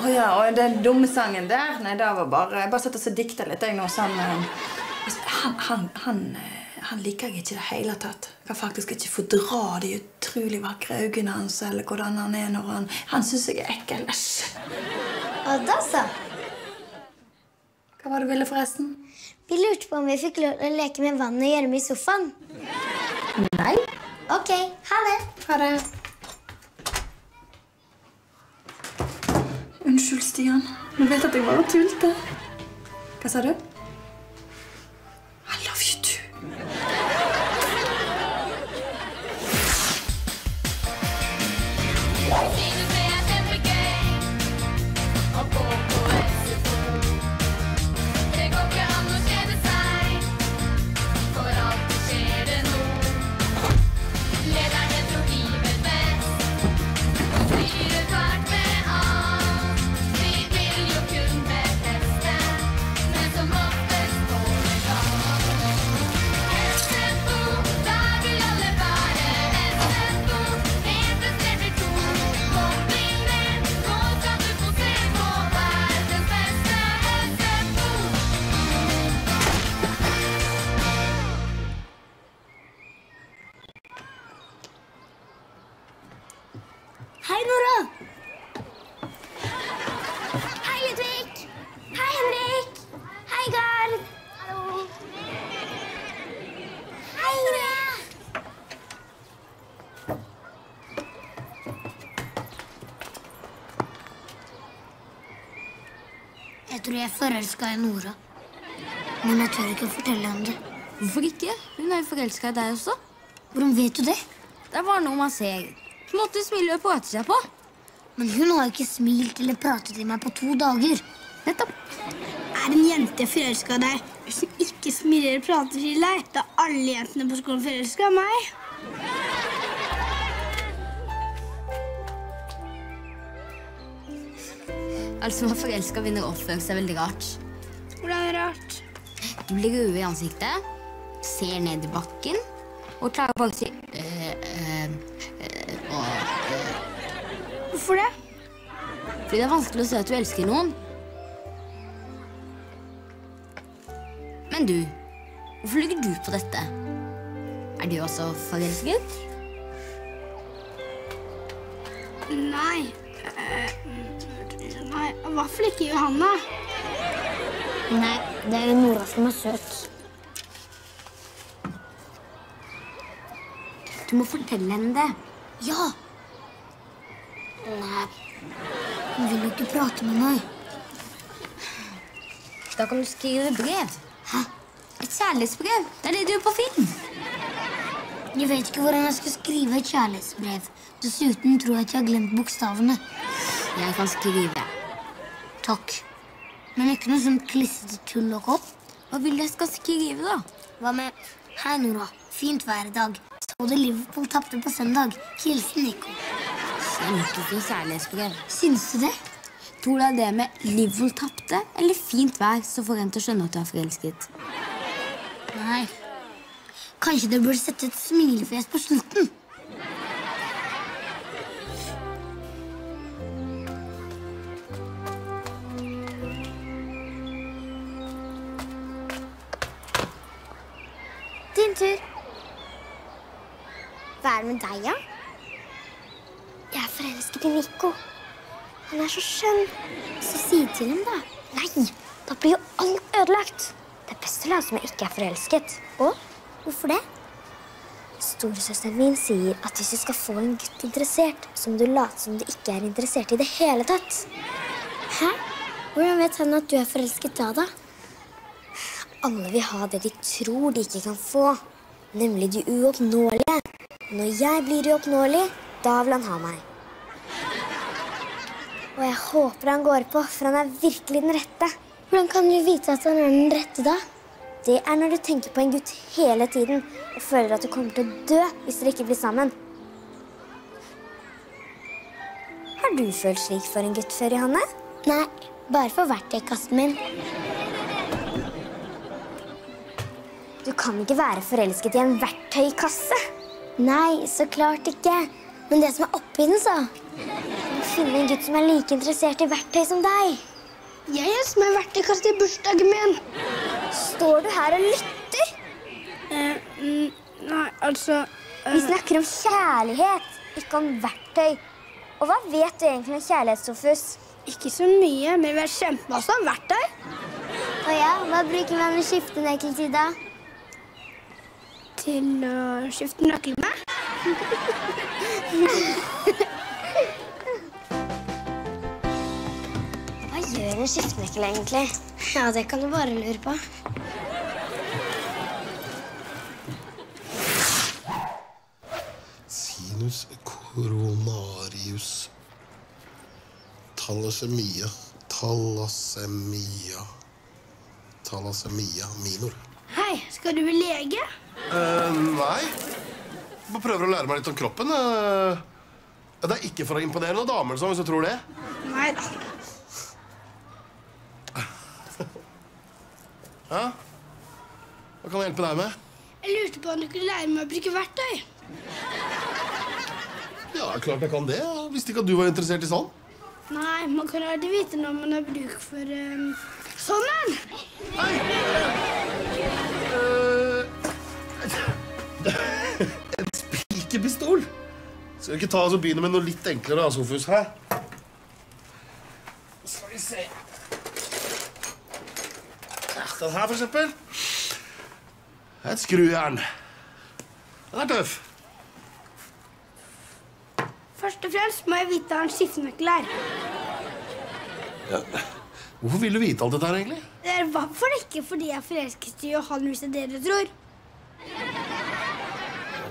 Å ja, og den dumme sangen der? Nei, det var bare Jeg bare satt og dikta litt, jeg nå. Sånn, eh, han, han, han, eh, han liker jeg ikke i det hele tatt. Kan faktisk ikke fordra de utrolig vakre øynene hans, eller hvordan han er når han Han syns jeg er ekkel. Æsj. Og da så? Hva var det du ville, forresten? Vi lurte på om vi fikk lov til å leke med vann og gjørme i sofaen. Nei. Ok, ha det. Ha det. Unnskyld, Stian. Du vet at jeg bare tulte. Hva sa du? I love you too. Jeg er forelska i Nora. Men jeg tør ikke å fortelle henne det. Hvorfor ikke? Hun er jo forelska i deg også. Hvordan vet du det? Det er bare noe man ser. Hun måtte smile og prate seg på. Men hun har ikke smilt eller pratet til meg på to dager. Nettopp. Er en jente forelska i deg hvis hun ikke smiler eller prater til deg, da er alle jentene på skolen forelska i meg. Altså, å være forelska begynner å oppføre seg veldig rart. Hvordan er det rart? Du blir rød i ansiktet, ser ned i bakken og klarer bare å si øh, øh, øh, øh. Hvorfor det? Fordi det er vanskelig å si at du elsker noen. Men du, hvorfor ligger du på dette? Er du også forelsket? Nei. I hvert fall ikke Johanna. Nei, det er Nora som er søt. Du må fortelle henne det. Ja. Nei. Hun vil jo ikke prate med meg. Da kan du skrive brev. Hæ? Et kjærlighetsbrev. Det er det du gjør på film. Jeg vet ikke hvordan jeg skal skrive et kjærlighetsbrev. Dessuten tror jeg at jeg har glemt bokstavene. Jeg kan skrive. Takk. Men ikke noe sånt klissete tull og kopp. Hva vil jeg skal skrive, da? Hva med Hei, Nora. Fint vær i dag. Så du Liverpool tapte på søndag? Hilsen Nico. Kjempefint kjærlighetsbrev. Syns du det? Tror du det er det med Liverpool tapte eller fint vær som får en til å skjønne at du er forelsket? Nei. Kanskje det burde sette et smilefjes på slutten. Tur. Hva er det med deg, da? Jeg er forelsket i Nico. Han er så skjønn. Så si til ham, da. Nei, da blir jo alt ødelagt. Det er best å late som jeg ikke er forelsket. Og? Hvorfor det? Storesøsteren min sier at hvis du skal få en gutt interessert, så må du late som du ikke er interessert i det hele tatt. Hæ? Hvordan vet han at du er forelsket da, da? Alle vil ha det de tror de ikke kan få, nemlig de uoppnåelige. Når jeg blir uoppnåelig, da vil han ha meg. Og jeg håper han går på, for han er virkelig den rette. Hvordan kan du vite at han er den rette, da? Det er når du tenker på en gutt hele tiden og føler at du kommer til å dø hvis dere ikke blir sammen. Har du følt slik for en gutt før, Johanne? Nei, bare for verktøykassen min. Du kan ikke være forelsket i en verktøykasse. Nei, så klart ikke. Men det som er oppi den, så. Å finne en gutt som er like interessert i verktøy som deg. Jeg ønsker meg verktøykasse til bursdagen min. Står du her og lytter? Eh, mm, nei, altså Vi snakker om kjærlighet, ikke om verktøy. Og hva vet du egentlig om kjærlighet, Sofus? Ikke så mye, men vi har kjempemasse om verktøy. Å ja, hva bruker man å skifte nøkkel til, da? Til å skifte nøkkel med. Hva gjør en skiftenøkkel egentlig? Ja, det kan du bare lure på. Sinus coronarius Thalassemia Thalassemia Thalassemia minor. Hei, skal du bli lege? Uh, nei. Bare prøver å lære meg litt om kroppen. Uh, det er ikke for å imponere noen damer, sånn, hvis du tror det. Nei da. Ja? Hva kan jeg hjelpe deg med? Jeg lurte på om du kunne lære meg å bruke verktøy. Ja, klart jeg kan det. Jeg visste ikke at du var interessert i sånn. Nei, man kan aldri vite når man har bruk for um, sånn en. En spikerpistol? Skal vi ikke ta oss og begynne med noe litt enklere, da, Sofus? Hæ? Skal vi se Den her, for eksempel. Et skrujern. Den er tøff. Først og fremst må jeg vite hva en skiftenøkkel er. Ja. Hvorfor vil du vite alt dette her, egentlig? Det er i hvert fall ikke fordi jeg er forelsket i Johan, hvis det er det du tror.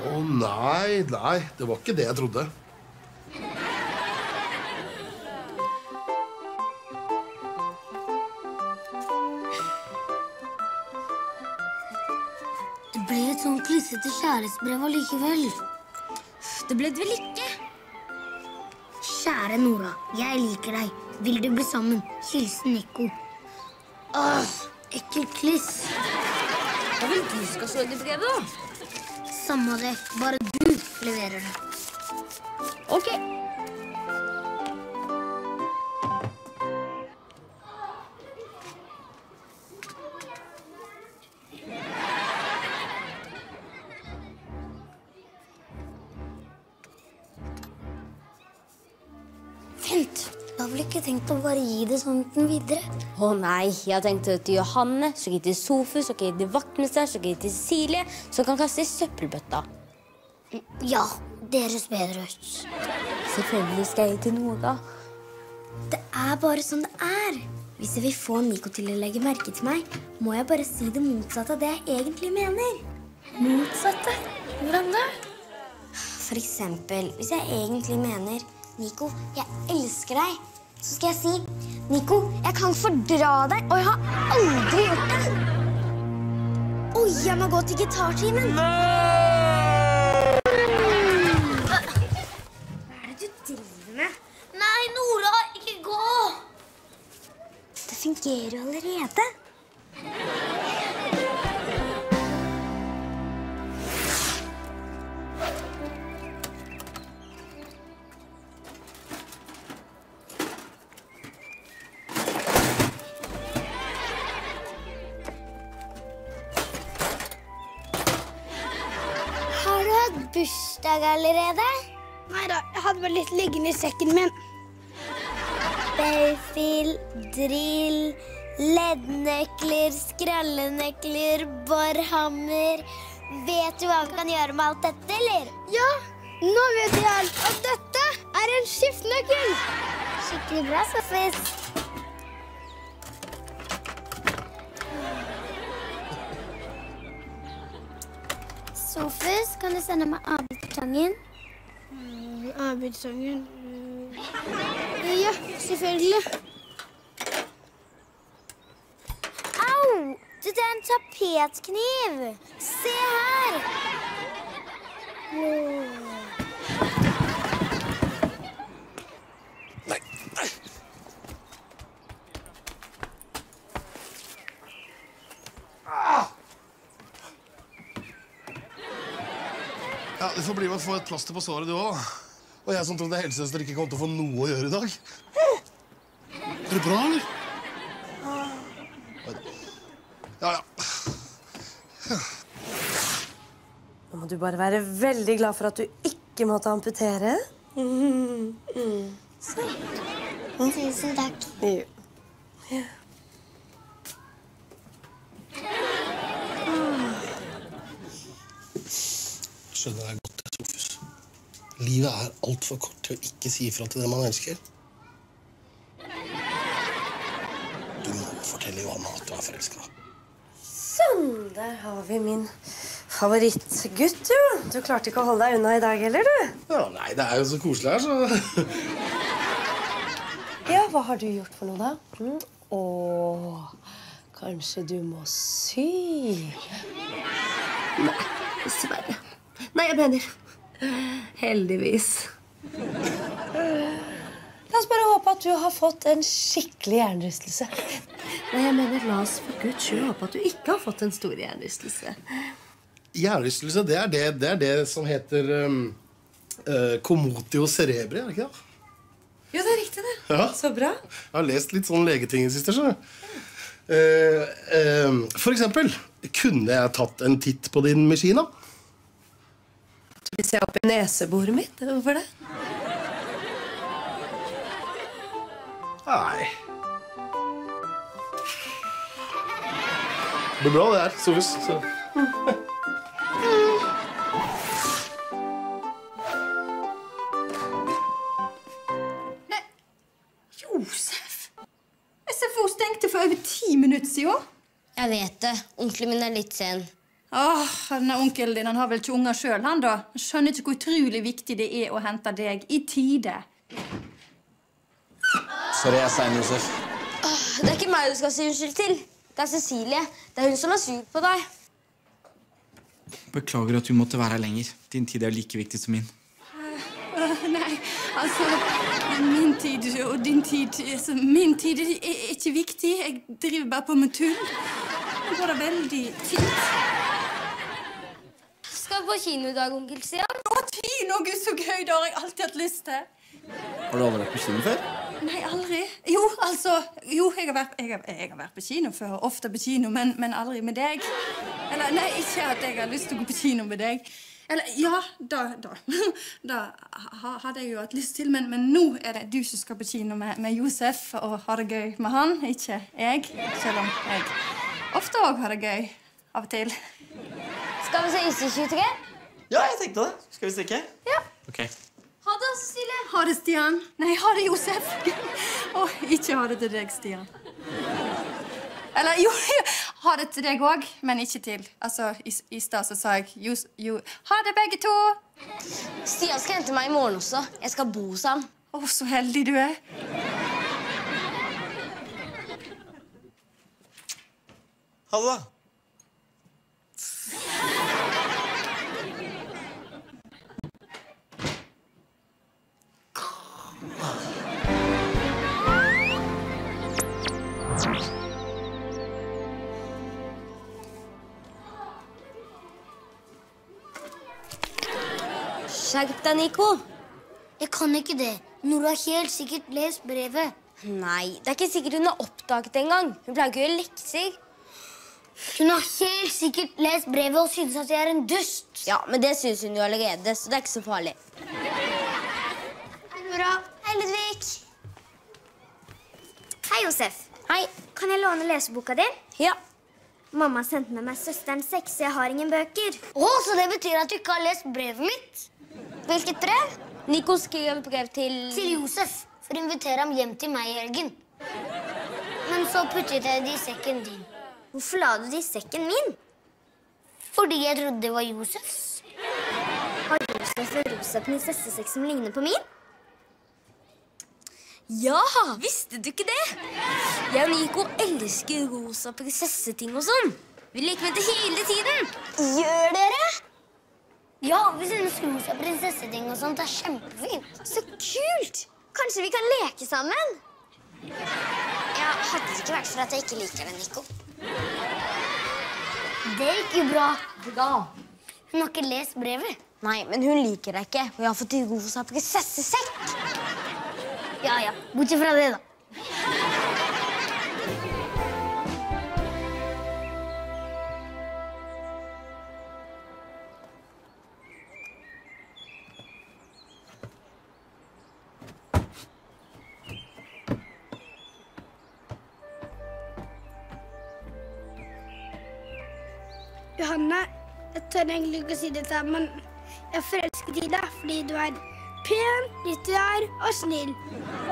Å nei, nei. Det var ikke det jeg trodde. Det ble et sånn klissete kjærestebrev allikevel. Det ble det vel ikke? Kjære Nora, jeg liker deg. Vil du bli sammen? Hilsen Nico. Åh, ekkel kliss. Hva vil du skal stå i det brevet, da? Samme det, bare du leverer det. Ok. Bare gi det sånn uten videre? Å nei, jeg har tenkt til Johanne, så gi til Sofus, så gi til vaktmesteren, så gi til Cecilie, som kan kaste i søppelbøtta. Ja, deres bedre hørt. Selvfølgelig skal jeg til Nora. Det er bare sånn det er. Hvis jeg vil få Nico til å legge merke til meg, må jeg bare si det motsatte av det jeg egentlig mener. Motsatte? Hvordan da? For eksempel, hvis jeg egentlig mener Nico, jeg elsker deg, så skal jeg si Nico, jeg kan fordra deg, og jeg har aldri gjort det. Oi, jeg må gå til gitartimen. Hva er det du driver med? Nei, Nora, ikke gå! Det fungerer jo allerede. Allerede? Nei da, jeg hadde bare litt liggende i sekken min. Baufil, drill, leddnøkler, skrallenøkler, borhammer. Vet du hva vi kan gjøre med alt dette, eller? Ja, nå vet jeg alt. Og dette er en skiftenøkkel. Skikkelig bra, Sofis. Sofus, kan du sende meg avbyttertangen? Mm, Avbyttersangen Ja, selvfølgelig. Au! Det er en tapetkniv. Se her. Ja, Og få et plaster på såret, du òg. Og jeg som trodde helsesøster ikke kom til å få noe å gjøre i dag. Er det bra, eller? Ja, ja. Nå må du bare være veldig glad for at du ikke måtte amputere. Mm. Mm. Tusen takk. Ja. Ja. Skjønner deg Sofus. Livet er altfor kort til å ikke si ifra til den man elsker. Du må fortelle Johanna at du er forelska. Sånn, der har vi min favorittgutt, du. Du klarte ikke å holde deg unna i dag heller, du. Ja, nei, det er jo så koselig her, så Ja, hva har du gjort for noe, da? Mm. Å, kanskje du må sy? Nei, dessverre. Nei, jeg mener Heldigvis. La oss bare håpe at du har fått en skikkelig hjernerystelse. Nei, jeg mener, La oss for guds skyld håpe at du ikke har fått en stor hjernerystelse. Hjernerystelse, det er det, det, er det som heter um, uh, commotio cerebri, er det ikke det? Jo, det er riktig, det. Ja. Så bra. Jeg har lest litt sånn legeting i det siste. skjønner Uh, Eh, eh, for eksempel, kunne jeg tatt en titt på din maskin? Da? jeg vi se opp i neseboret mitt? Hvorfor det? Nei. Det blir bra, det her, Sofus. Så. Josef! SFO stengte for over ti minutter siden. Jeg vet det. Onkelen min er litt sen. Åh, denne Onkelen din han har vel ikke unger sjøl, han da. Han skjønner ikke hvor utrolig viktig det er å hente deg i tide. Sorry, jeg er sein, Josef. Åh, Det er ikke meg du skal si unnskyld til. Det er Cecilie. Det er hun som er sur på deg. Beklager at du måtte være her lenger. Din tid er like viktig som min. Uh, nei, altså Min tid og din tid altså, Min tid er ikke viktig. Jeg driver bare på med tull. Det går da veldig fint. Skal på kino i dag, onkel Stian? Å, kino! Gud, så gøy! Det har jeg alltid hatt lyst til. Har du aldri vært på kino før? Nei, aldri. Jo, altså Jo, jeg har vært, jeg har, jeg har vært på kino før. Ofte på kino, men, men aldri med deg. Eller nei, ikke at jeg har lyst til å gå på kino med deg. Eller ja, da, da. Da ha- hadde jeg jo hatt lyst til, men, men nå er det du som skal på kino med, med Josef og ha det gøy med han, ikke jeg. Selv om jeg ofte òg har det gøy av og til. Skal vi se Isse 23? Ja, jeg tenkte det. Skal vi stikke? Ja. Ok. Ha det, Cecilie. Ha det, Stian. Nei, ha det, Josef. Å, ikke ha det til deg, Stian. Eller jo, ha det til deg òg, men ikke til. Altså, I, i stad sa jeg jo, jo, Ha det, begge to. Stian skal hente meg i morgen også. Jeg skal bo hos ham. Å, så heldig du er. Ha det, da. Skjerp deg, Nico. Jeg kan ikke det. Nora har helt sikkert lest brevet. Nei, det er ikke sikkert hun har oppdaget det engang. Hun pleier ikke å gjøre lekser. Hun har helt sikkert lest brevet og synes at jeg er en dust. Ja, men det synes hun jo allerede, så det er ikke så farlig. Hei, Nora. Hei, Ludvig. Hei, Josef. Hei. Kan jeg låne leseboka di? Ja. Mamma sendte med meg søsterens seks, så jeg har ingen bøker. Å, så det betyr at du ikke har lest brevet mitt? Hvilket brev? Nico skrev brev til Til Josef, for å invitere ham hjem til meg i helgen. Men så puttet jeg det i sekken din. Hvorfor la du det i sekken min? Fordi jeg trodde det var Josefs. Har Josef en rosa som ligner på min? Ja, visste du ikke det? Jeg og Nico elsker rosa prinsesseting og sånn. Vi leker med det hele tiden. Gjør dere? Ja, vi synes seg prinsesseting og sånt er kjempefint. Så kult! Kanskje vi kan leke sammen? Ja, hadde det ikke vært for at jeg ikke liker den, Nico. Det gikk jo bra. Bra. Hun har ikke lest brevet. Nei, men hun liker deg ikke, jeg har fått en rosa prinsessesekk. Ja, ja. Bortsett fra det, da. Johanne, jeg tør egentlig ikke å si dette, men jeg er forelsket i deg fordi du er pen, litterær og snill.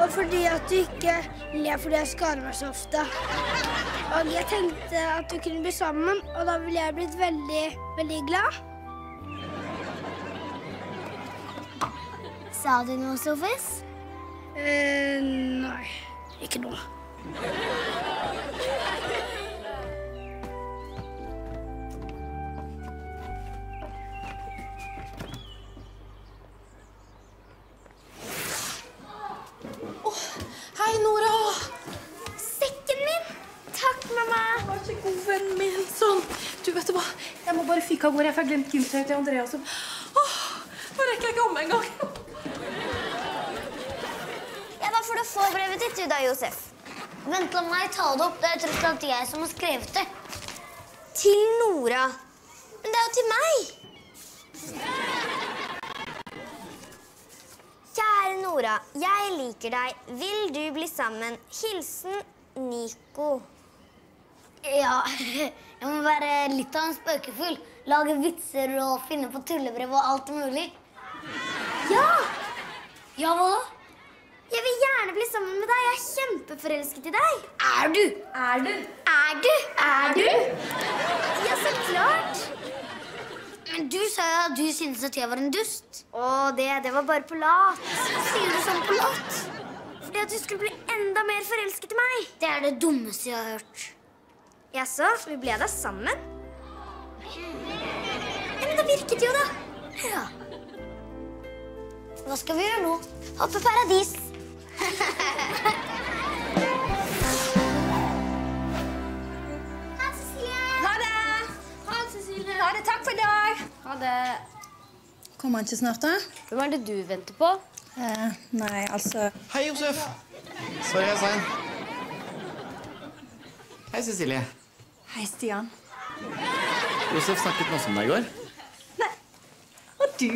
Og fordi at du ikke ler fordi jeg skader meg så ofte. Og jeg tenkte at du kunne bli sammen, og da ville jeg blitt veldig, veldig glad. Sa du noe, Sofis? Eh, nei, ikke noe. Hei, Nora. Sekken min! Takk, mamma. Vær så god, vennen min. Sånn. Du, vet du hva? Jeg må bare fyke av gårde. Jeg har glemt gymtøyet til Andreas. Åh, nå rekker jeg ikke om engang. Ja, Da får du få brevet ditt, du da, Josef. Vent, la meg ta det opp. Det er tross alt jeg som har skrevet det. Til Nora. Men det er jo til meg. Kjære Nora, jeg liker deg. Vil du bli sammen? Hilsen Nico. Ja, jeg må være litt av en spøkefull. Lage vitser og finne på tullebrev og alt mulig. Ja! Ja, hva da? Jeg vil gjerne bli sammen med deg. Jeg er kjempeforelsket i deg. Er du? Er du? Er du? Er du? Ja, så klart. Men du sa jo at du syntes at jeg var en dust. Å, det, det var bare på lat. Sier du sånn på lat? Fordi at du skulle bli enda mer forelsket i meg. Det er det dummeste jeg har hørt. Jaså, vi ble da sammen? Ja, men det virket jo, da. Ja. Hva skal vi gjøre nå? Hoppe paradis. det. Takk for i dag. Ha det. Kommer han ikke snart, da? Hvem er det du venter på? Eh, nei, altså Hei, Josef. Sorry jeg er sein. Hei, Cecilie. Hei, Stian. Josef snakket masse om deg i går. Nei, Og du?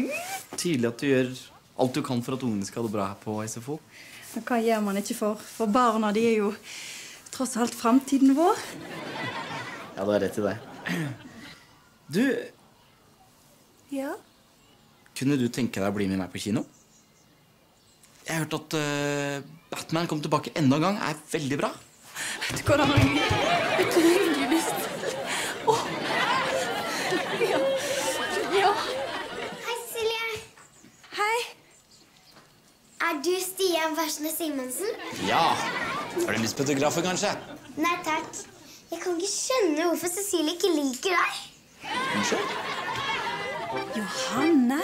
Tydelig at du gjør alt du kan for at ungene skal ha det bra her på SFO. Men Hva gjør man ikke for? For barna de er jo tross alt framtiden vår. Ja, du har rett i det. Du, Ja? Kunne du tenke deg å bli med meg på kino? Jeg har hørt at uh, Batman kom tilbake enda en gang. Er veldig bra. Vet du hva, da har jeg utrolig lyst Åh. Ja. ja. Hei, Silje. Hei. Er du Stian Versne Simonsen? Ja. Er du Lisbeth Grafe, kanskje? Nei takk. Jeg kan ikke skjønne hvorfor Cecilie ikke liker deg. Unnskyld? Johanne?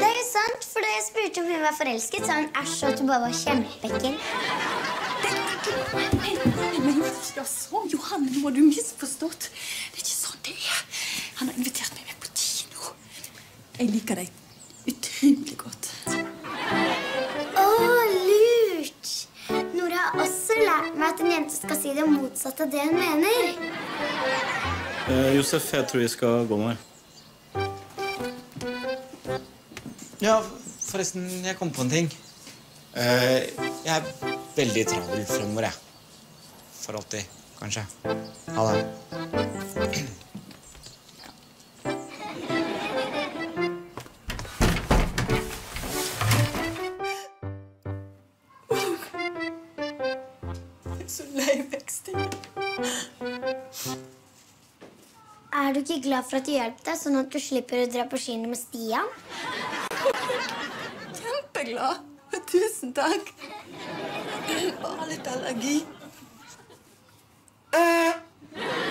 Det er sant, for da jeg spurte om hun var forelsket, sa hun æsj og at hun bare var kjempeekkel. Men ja, så, Johanne, nå har du misforstått. Det er ikke sånn det er. Han har invitert meg med på kino. Jeg liker deg utrolig godt. Å, lurt! Nora har også lært meg at en jente skal si det motsatte av det hun mener. Eh, Josef, jeg tror vi skal gå nå. Ja, forresten, jeg kom på en ting. Eh, jeg er veldig travel fremover, jeg. For alltid, kanskje. Ha det. Er du ikke glad for at jeg hjalp deg, sånn at du slipper å dra på kino med Stian? Kjempeglad. Tusen takk. Bare litt allergi. Tror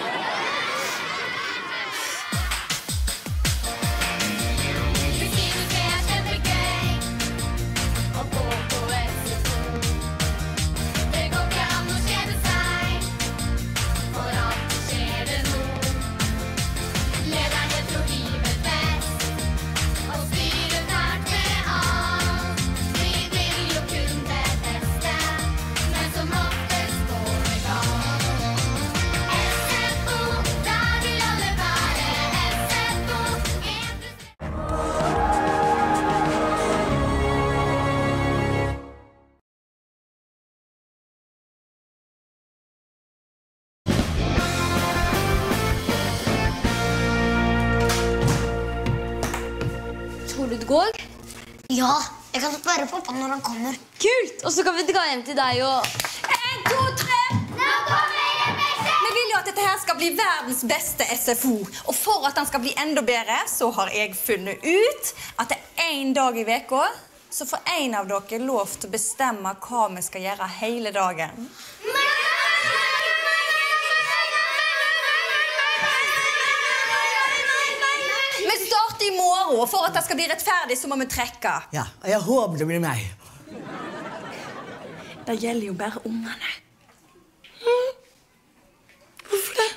Ja, jeg kan spørre pappa når han kommer. Kult! Og så kan vi dra hjem til deg og En, to, tre! Vi vil jo at dette her skal bli verdens beste SFO. Og for at den skal bli enda bedre, så har jeg funnet ut at det er én dag i veka så får en av dere lov til å bestemme hva vi skal gjøre hele dagen. I morgen, for at det skal bli rettferdig, så må vi trekke. Ja, og jeg håper det blir meg. Det gjelder jo bare ungene. Hm? Hvorfor det?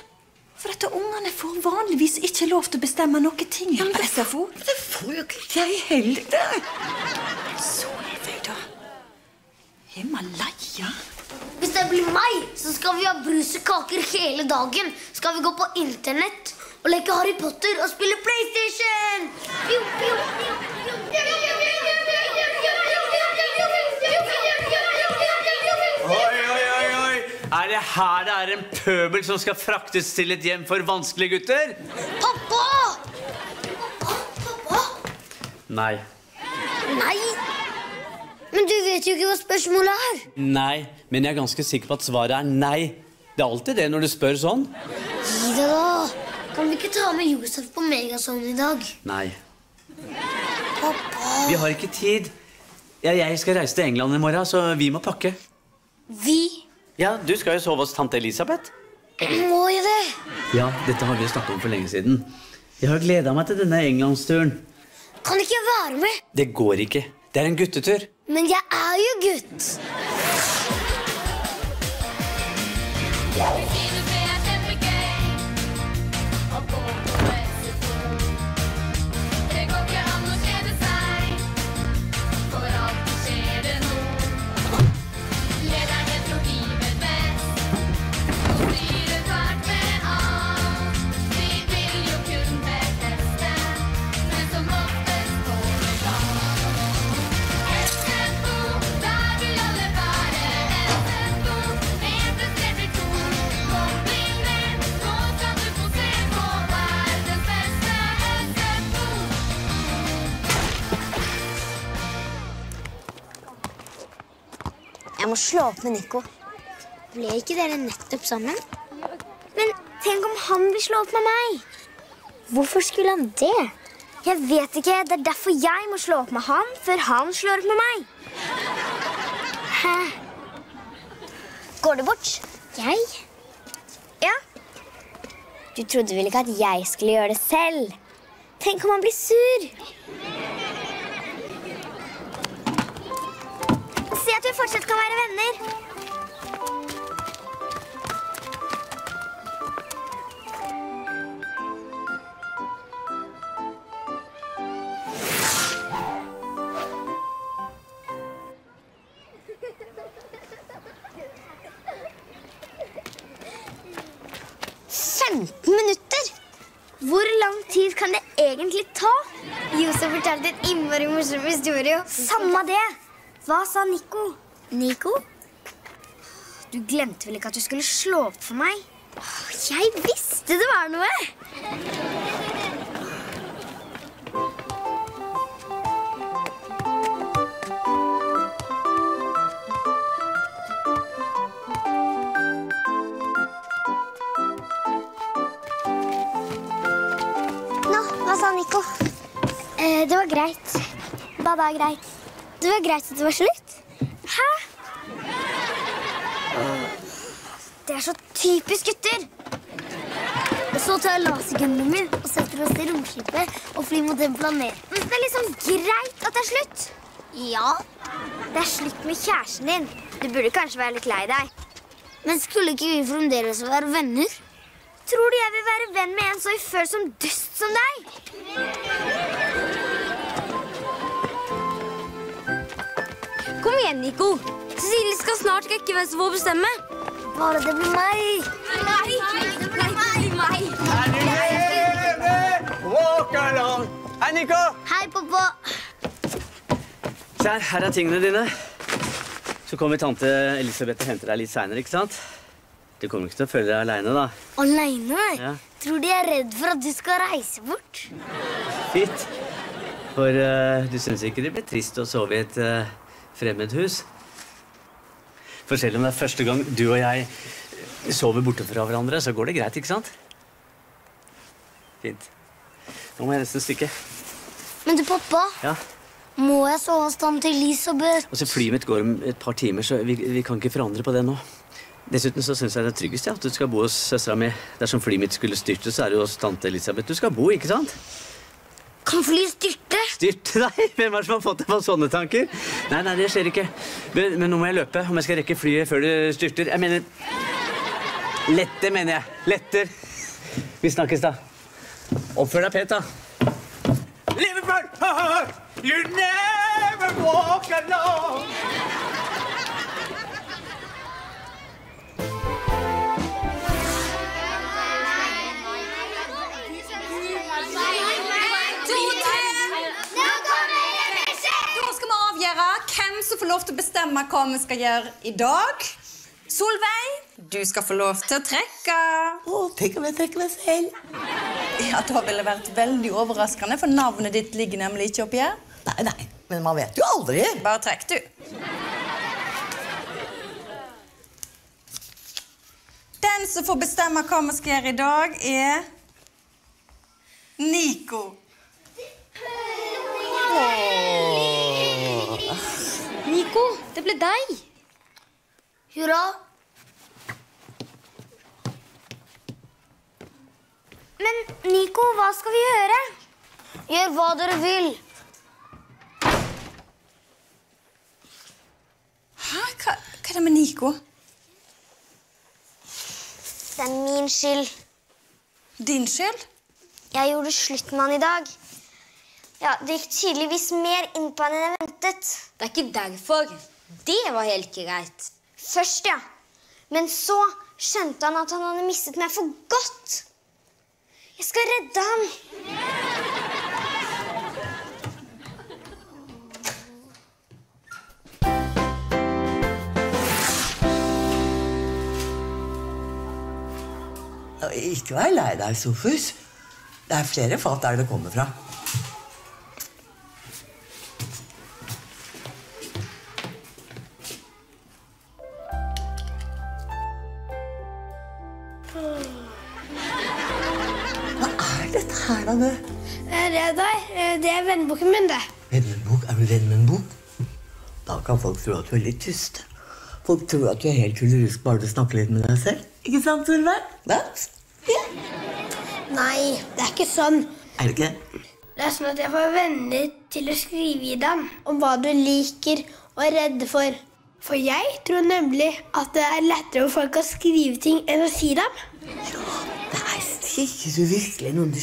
For at ungene får vanligvis ikke lov til å bestemme noen ting på SFO. Det får jo ikke jeg heller. Så er vi da. Himalaya? Hvis det blir meg, så skal vi ha brus og kaker hele dagen. Skal vi gå på internett og leke Harry Potter og spille PlayStation. Piu, piu, piu! Er det her det er en pøbel som skal fraktes til et hjem for vanskelige gutter? Pappa! Pappa! Nei. Nei! Men du vet jo ikke hva spørsmålet er. Nei, men jeg er ganske sikker på at svaret er nei. Det er alltid det når du spør sånn. Gi det, da. Kan vi ikke ta med Josef på Megason i dag? Nei. Pappa. Vi har ikke tid. Ja, jeg skal reise til England i morgen, så vi må pakke. Vi? Ja, Du skal jo sove hos tante Elisabeth. Må jeg det? Ja, dette har vi snakket om for lenge siden. Jeg har gleda meg til denne englandsturen. Kan ikke jeg være med? Det går ikke. Det er en guttetur. Men jeg er jo gutt. Må slå opp med Nico. Ble ikke dere nettopp sammen? Men tenk om han vil slå opp med meg? Hvorfor skulle han det? Jeg vet ikke. Det er derfor jeg må slå opp med han før han slår opp med meg. Hæ? Går du bort? Jeg? Ja. Du trodde vel ikke at jeg skulle gjøre det selv? Tenk om han blir sur. Si at vi fortsatt kan være venner. «15 minutter? Hvor lang tid kan det egentlig ta? Josef fortalte en innmari morsom historie. Samme det. Hva sa Nico? Nico? Du glemte vel ikke at du skulle slå opp for meg? Jeg visste det var noe! Nå, hva sa Nico? Eh, det var greit. Hva er greit? Det var greit at det var slutt. Hæ? Det er så typisk gutter. Og så tar jeg lasergunnen min og setter oss i romskipet og flyr mot den planeten. Det er liksom greit at det er slutt. Ja. Det er slutt med kjæresten din. Du burde kanskje være litt lei deg. Men skulle ikke vi fremdeles være venner? Tror du jeg vil være venn med en så ufør som dust som deg? Kom igjen, Nico. Cecilie skal snart rekke hvem som får bestemme. Bare det blir meg. Nei, nei, meg. Walk along. Hei, Nico. Hei, pappa. Se her, her er tingene dine. Så kommer tante Elisabeth og henter deg litt seinere, ikke sant? Du kommer ikke til å føle deg aleine, da. Aleine? Ja. Tror de er redd for at du skal reise bort? Fint. For uh, du syns ikke det blir trist å sove i et uh, fremmedhus? For selv om det er første gang du og jeg sover borte fra hverandre, så går det greit, ikke sant? Fint. Nå må jeg nesten stikke. Men du, pappa, Ja. må jeg sove hos tante Elisabeth? Altså, Flyet mitt går om et par timer, så vi, vi kan ikke forandre på det nå. Dessuten så syns jeg det er tryggest ja, at du skal bo hos søstera mi. Dersom flyet mitt skulle styrte, så er det jo hos tante Elisabeth du skal bo, ikke sant? Kan flyet styrte? Styrte? Nei, hvem er det som har fått deg på sånne tanker? Nei, nei, det skjer ikke. Men, men nå må jeg løpe om jeg skal rekke flyet før det styrter. Jeg mener Lette, mener jeg. Letter. Vi snakkes, da. Oppfør deg pent, da. Liverpool! You never walk alone. Hvem som får lov til å bestemme hva vi skal gjøre i dag. Solveig, du skal få lov til å trekke. Å, tenk om jeg trekker meg selv. Ja, Da ville det vært veldig overraskende, for navnet ditt ligger nemlig ikke oppi her. Nei, nei, men man vet jo aldri. Bare trekk, du. Den som får bestemme hva vi skal gjøre i dag, er Nico. Nico, det ble deg. Hurra. Men Nico, hva skal vi gjøre? Gjør hva dere vil. Hæ? Hva, hva er det med Nico? Det er min skyld. Din skyld? Jeg gjorde slutt med han i dag. Ja, Det gikk tydeligvis mer inn på han enn jeg ventet. Det er ikke derfor. Det var helt greit. Først, ja. Men så skjønte han at han hadde mistet meg for godt. Jeg skal redde ham. Ikke vær lei deg, Sofus. Det er flere fat der det kommer fra. Eh, Det der, eh, det er venneboken min, det. Venn med en bok? Er du venn med en bok? Da kan folk tro at du er litt tyst. Folk tror at du er helt tullerusk bare du snakker litt med deg selv. Ikke sant, Solveig? Ja. Nei, det er ikke sånn. Er det ikke? Det er sånn at jeg får venner til å skrive i dem om hva du liker og er redd for. For jeg tror nemlig at det er lettere for folk å skrive ting enn å si dem. Sier du virkelig noen du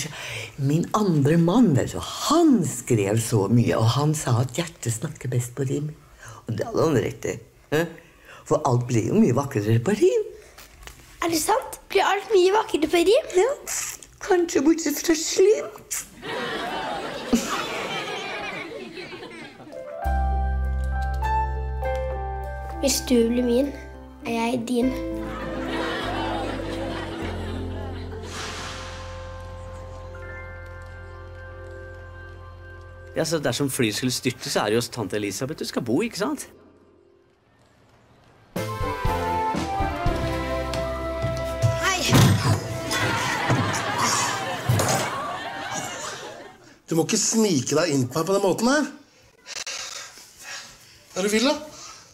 Min andre mann, vet du, han skrev så mye, og han sa at hjertet snakker best på rim. Og det hadde han rett i. For alt blir jo mye vakrere på rim. Er det sant? Blir alt mye vakrere på rim? Ja, kanskje bortsett fra slim. Hvis du blir min, er jeg din. Ja, så Dersom flyet skulle styrte, så er det jo hos tante Elisabeth du skal bo, ikke sant? Hei. Du må ikke snike deg inn på meg på den måten her. Hva er det du vil, da?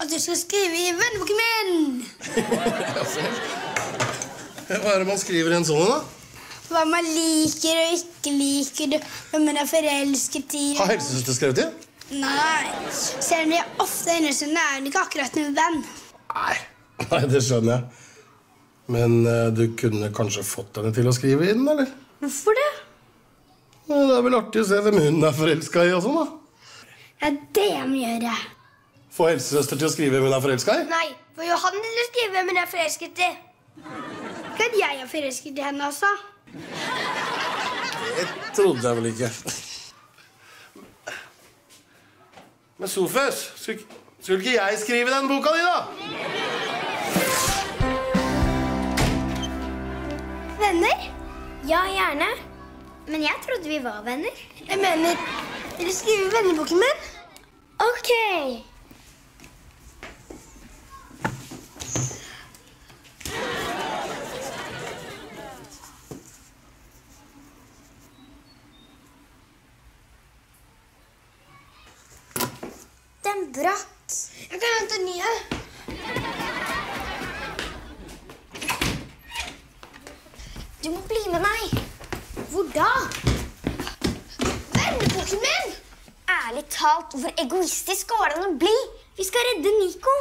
At du skal skrive i venneboken min! Hva er det man skriver i en sånn en, da? Hva man liker og ikke liker, hvem man er forelsket i. Har helsesøster skrevet det? Nei. Selv om jeg ofte er så er hun ikke akkurat en venn. Nei, det skjønner jeg. Men uh, du kunne kanskje fått henne til å skrive i den, eller? Hvorfor det? Ja, Det er vel artig å se hvem hun er forelska i og sånn, da. Ja, det jeg må gjøre. Få helsesøster til å skrive hvem hun er forelska i? Nei, for Johan å skrive hvem hun er forelsket i. Kan jeg være forelsket i henne også? Det trodde jeg vel ikke. Men Sofus, skulle, skulle ikke jeg skrive den boka di, da? Venner? Ja, gjerne. Men jeg trodde vi var venner. Jeg mener, vil du skrive venneboken min? Ok. Den brakk. Jeg kan hente nye. Du må bli med meg. Hvor da? Venneboken min! Ærlig talt, hvor egoistisk går det an å bli? Vi skal redde Nico.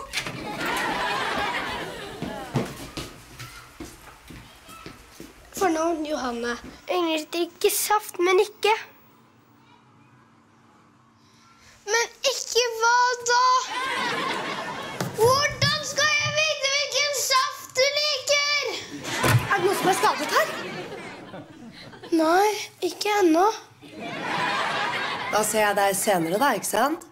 For Johanne. Yngler drikker saft, men ikke Men ikke hva da? Hvordan skal jeg vite hvilken saft du liker? Er det noe som er skadet her? Nei, ikke ennå. Da ser jeg deg senere, da, ikke sant?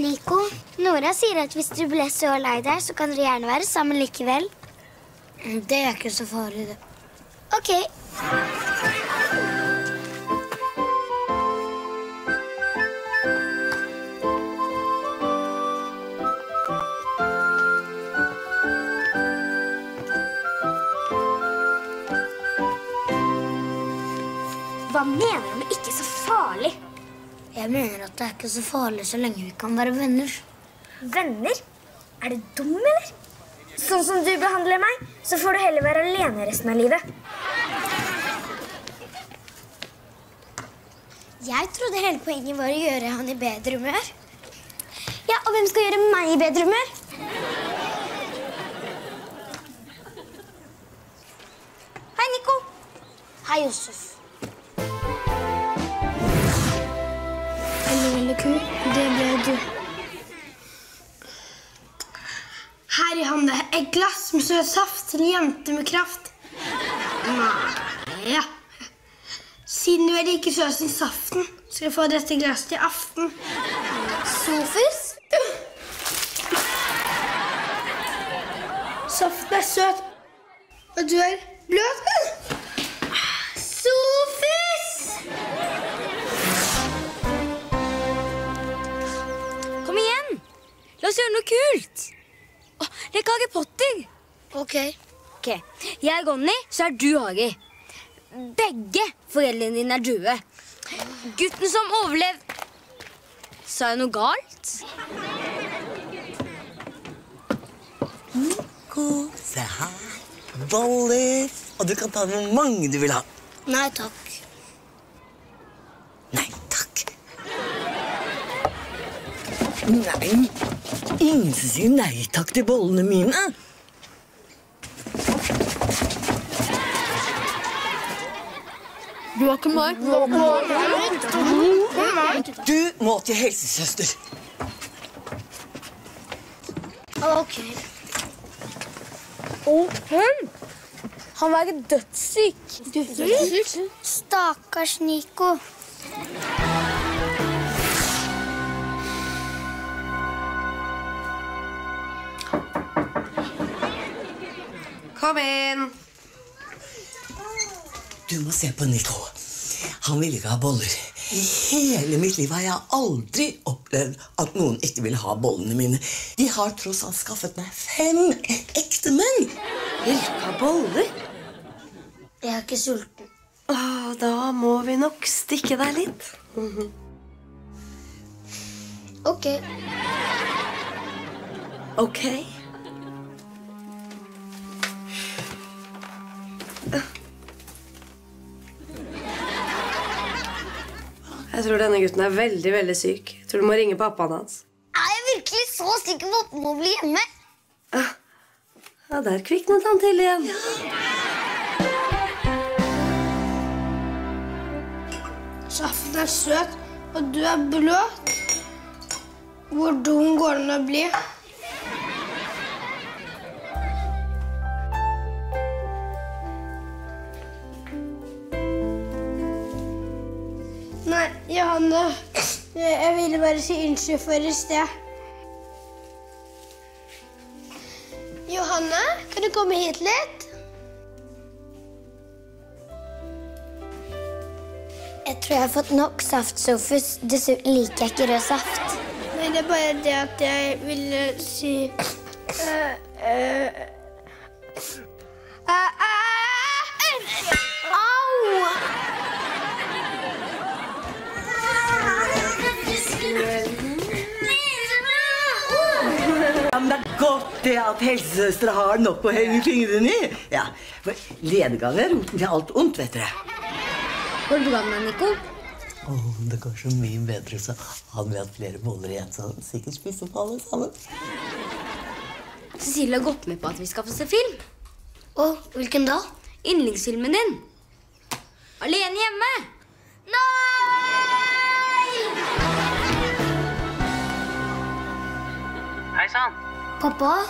Nico, Nora sier at hvis du ble så lei deg, så kan dere gjerne være sammen likevel. Det er ikke så farlig, det. Ok. Det er ikke så farlig så lenge vi kan være venner. Venner? Er du dum, eller? Sånn som du behandler meg, så får du heller være alene resten av livet. Jeg trodde hele poenget var å gjøre han i bedre humør. Ja, og hvem skal gjøre meg i bedre humør? Hei, Nico. Hei, Josef. Glass med søt saft til en jente med kraft. Nei ja. Siden du er like søt som saften, skal du få dette glasset i aften. Sofus? Saften er søt, og du er bløt. Sofus! Kom igjen! La oss gjøre noe kult. Lek Harry Potter. Ok. Ok, Jeg er Ronny, så er du Harry. Begge foreldrene dine er døde. Gutten som overlevde Sa jeg noe galt? Nico, se her. Boller. Og du kan ta hvor mange du vil ha. Nei takk. Nei takk. Nei, ingen som sier nei takk til bollene mine. Du har ikke meg. Du må til helsesøster. Ok. Han var dødssyk. Dødssyk? Stakkars Nico. Kom inn. Du må se på Nico. Han ville ikke ha boller. I hele mitt liv har jeg aldri opplevd at noen ikke vil ha bollene mine. De har tross alt skaffet meg fem ektemenn. Vil ikke ha boller? Jeg er ikke sulten. Åh, da må vi nok stikke deg litt. Ok. Ok. Jeg tror denne gutten er veldig, veldig syk. Jeg tror du må ringe pappaen hans. Er jeg virkelig så sikker på at han må bli hjemme? Ja, der kviknet han til igjen. Saften er søt, og du er bløt. Hvor dum går den å bli? Nei, Johanne. Jeg ville bare si unnskyld for i sted. Johanne, kan du komme hit litt? Jeg tror jeg har fått nok saft, Sofus. Dessuten liker jeg ikke rød saft. Nei, det er bare det at jeg ville si uh, øh, godt det at helsesøstre har nok å henge fingrene i. Ja, for Ledegang er roten til alt ondt, vet dere. Går det bra med deg, Nico? Åh, det går så mye bedre, så hadde vi hatt flere boller igjen, så han sikkert spiser opp alle sammen. Cecilie har gått med på at vi skal få se film. Å, hvilken da? Yndlingsfilmen din. Alene hjemme. Hei sann. Pappa?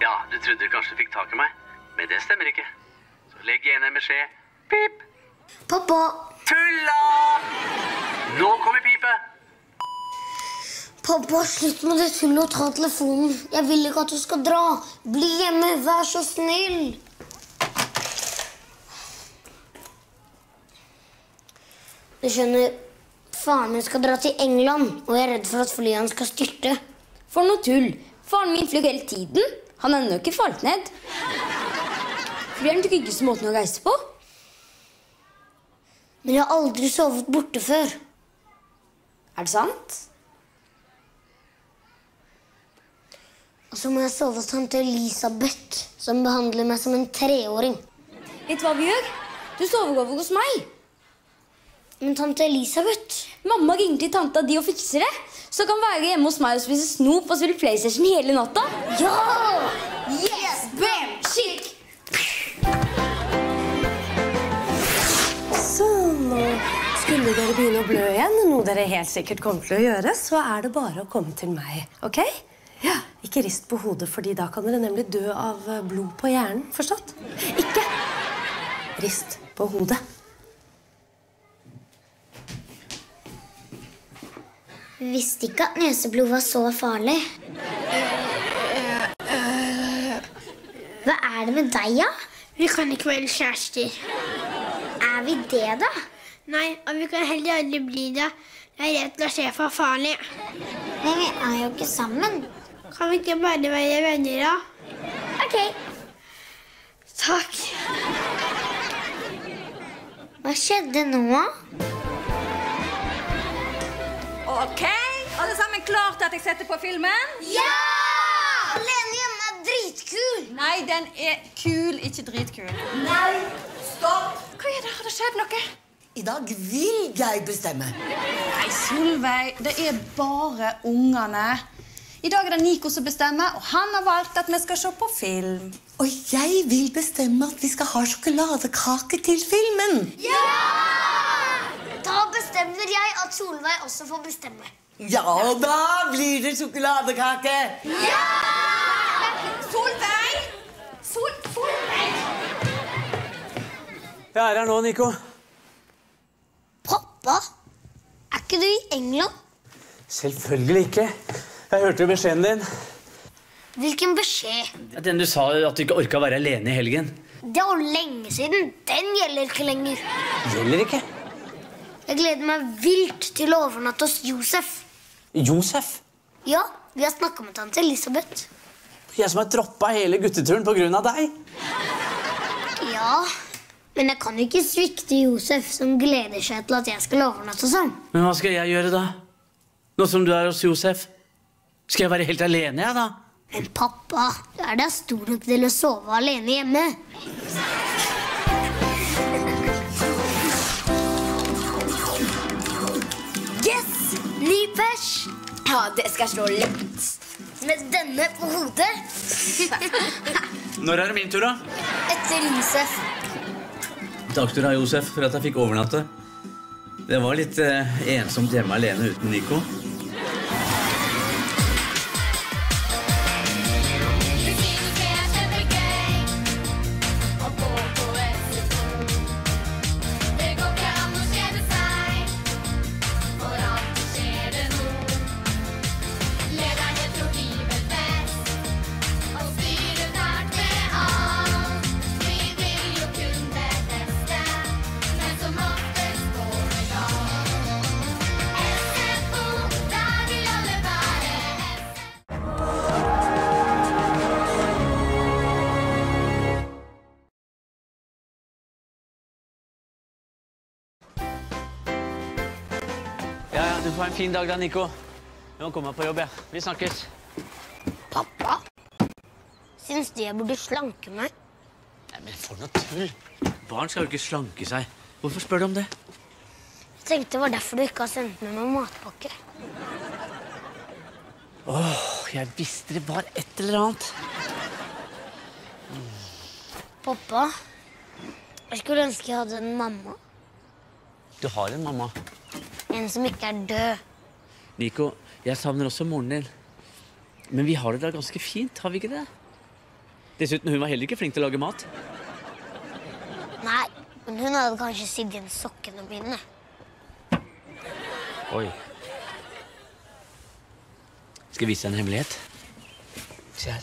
Ja, du trodde kanskje du fikk tak i meg, men det stemmer ikke. Så legg igjen en beskjed. Pip! Pappa! Tulla! Nå kommer pipet. Pappa, slutt med det tullet og ta telefonen. Jeg vil ikke at du skal dra. Bli hjemme, vær så snill. Du skjønner, faren min skal dra til England, og jeg er redd for at flyet hans skal styrte. For noe tull. Faren min flyr hele tiden. Han har ennå ikke falt ned. Fly er den tryggeste måten å reise på. Men jeg har aldri sovet borte før. Er det sant? Og så må jeg sove hos tante Elisabeth, som behandler meg som en treåring. Vet du hva vi gjør? Du sover over hos meg. Men tante Elisabeth Mamma ringer til tanta di og fikser det. Så kan være hjemme hos meg og spise snop og spille PlayStation hele natta. Ja! Yes, bam, chic! Sånn, nå skulle dere begynne å blø igjen, noe dere helt sikkert kommer til å gjøre, så er det bare å komme til meg. ok? Ja, Ikke rist på hodet, fordi da kan dere nemlig dø av blod på hjernen. Forstått? Ikke rist på hodet. Visste ikke at neseblod var så farlig. Hva er det med deg, da? Vi kan ikke være kjærester. Er vi det, da? Nei, og vi kan heller aldri bli det. Jeg er redd å se for farlig. Men vi er jo ikke sammen. Kan vi ikke bare være venner, da? Ok. Takk. Hva skjedde nå? OK, alle sammen klar til at jeg setter på filmen? Ja! Alene hjemme er dritkul. Nei, den er kul, ikke dritkul. Nei, stopp! Hva er det? Har det skjedd noe? I dag vil jeg bestemme. Nei, Solveig, det er bare ungene. I dag er det Nico som bestemmer, og han har valgt at vi skal se på film. Og jeg vil bestemme at vi skal ha sjokoladekake til filmen. Ja! Da bestemmer jeg at Solveig også får bestemme. Ja, og da blir det sjokoladekake. Ja! Solveig! Sol Solveig! Jeg er her nå, Nico. Pappa, er ikke du i England? Selvfølgelig ikke. Jeg hørte jo beskjeden din. Hvilken beskjed? Den du sa at du ikke orka å være alene i helgen. Det var lenge siden. Den gjelder ikke lenger. Gjelder ikke. Jeg gleder meg vilt til å overnatte hos Josef. Josef. Ja, vi har snakka med tante Elisabeth. Jeg som har droppa hele gutteturen pga. deg. Ja, men jeg kan jo ikke svikte Josef, som gleder seg til at jeg skal overnatte hos ham. Men hva skal jeg gjøre da? Nå som du er hos Josef? Skal jeg være helt alene, jeg, da? Men pappa, du er da stor nok til å sove alene hjemme. Ny pers! Ja, det skal slå lett. Med denne på hodet. Når er det min tur, da? Etter Josef. Takk skal du ha, Josef, for at jeg fikk overnatte. Det var litt eh, ensomt hjemme alene uten Nico. Fin dag da, Nico. Jeg må komme meg på jobb. Ja. Vi snakkes. Pappa, syns du jeg burde slanke meg? Nei, men For noe tull. Barn skal jo ikke slanke seg. Hvorfor spør du om det? Jeg tenkte det var derfor du ikke har sendt med meg matpakke. Åh, jeg visste det var et eller annet. Pappa, jeg skulle ønske jeg hadde en mamma. Du har en mamma. En som ikke er død. Nico, jeg savner også moren din. Men vi har det da ganske fint, har vi ikke det? Dessuten, hun var heller ikke flink til å lage mat. Nei, men hun hadde kanskje sydd igjen sokkene mine. Oi. Skal jeg vise deg en hemmelighet? Se her.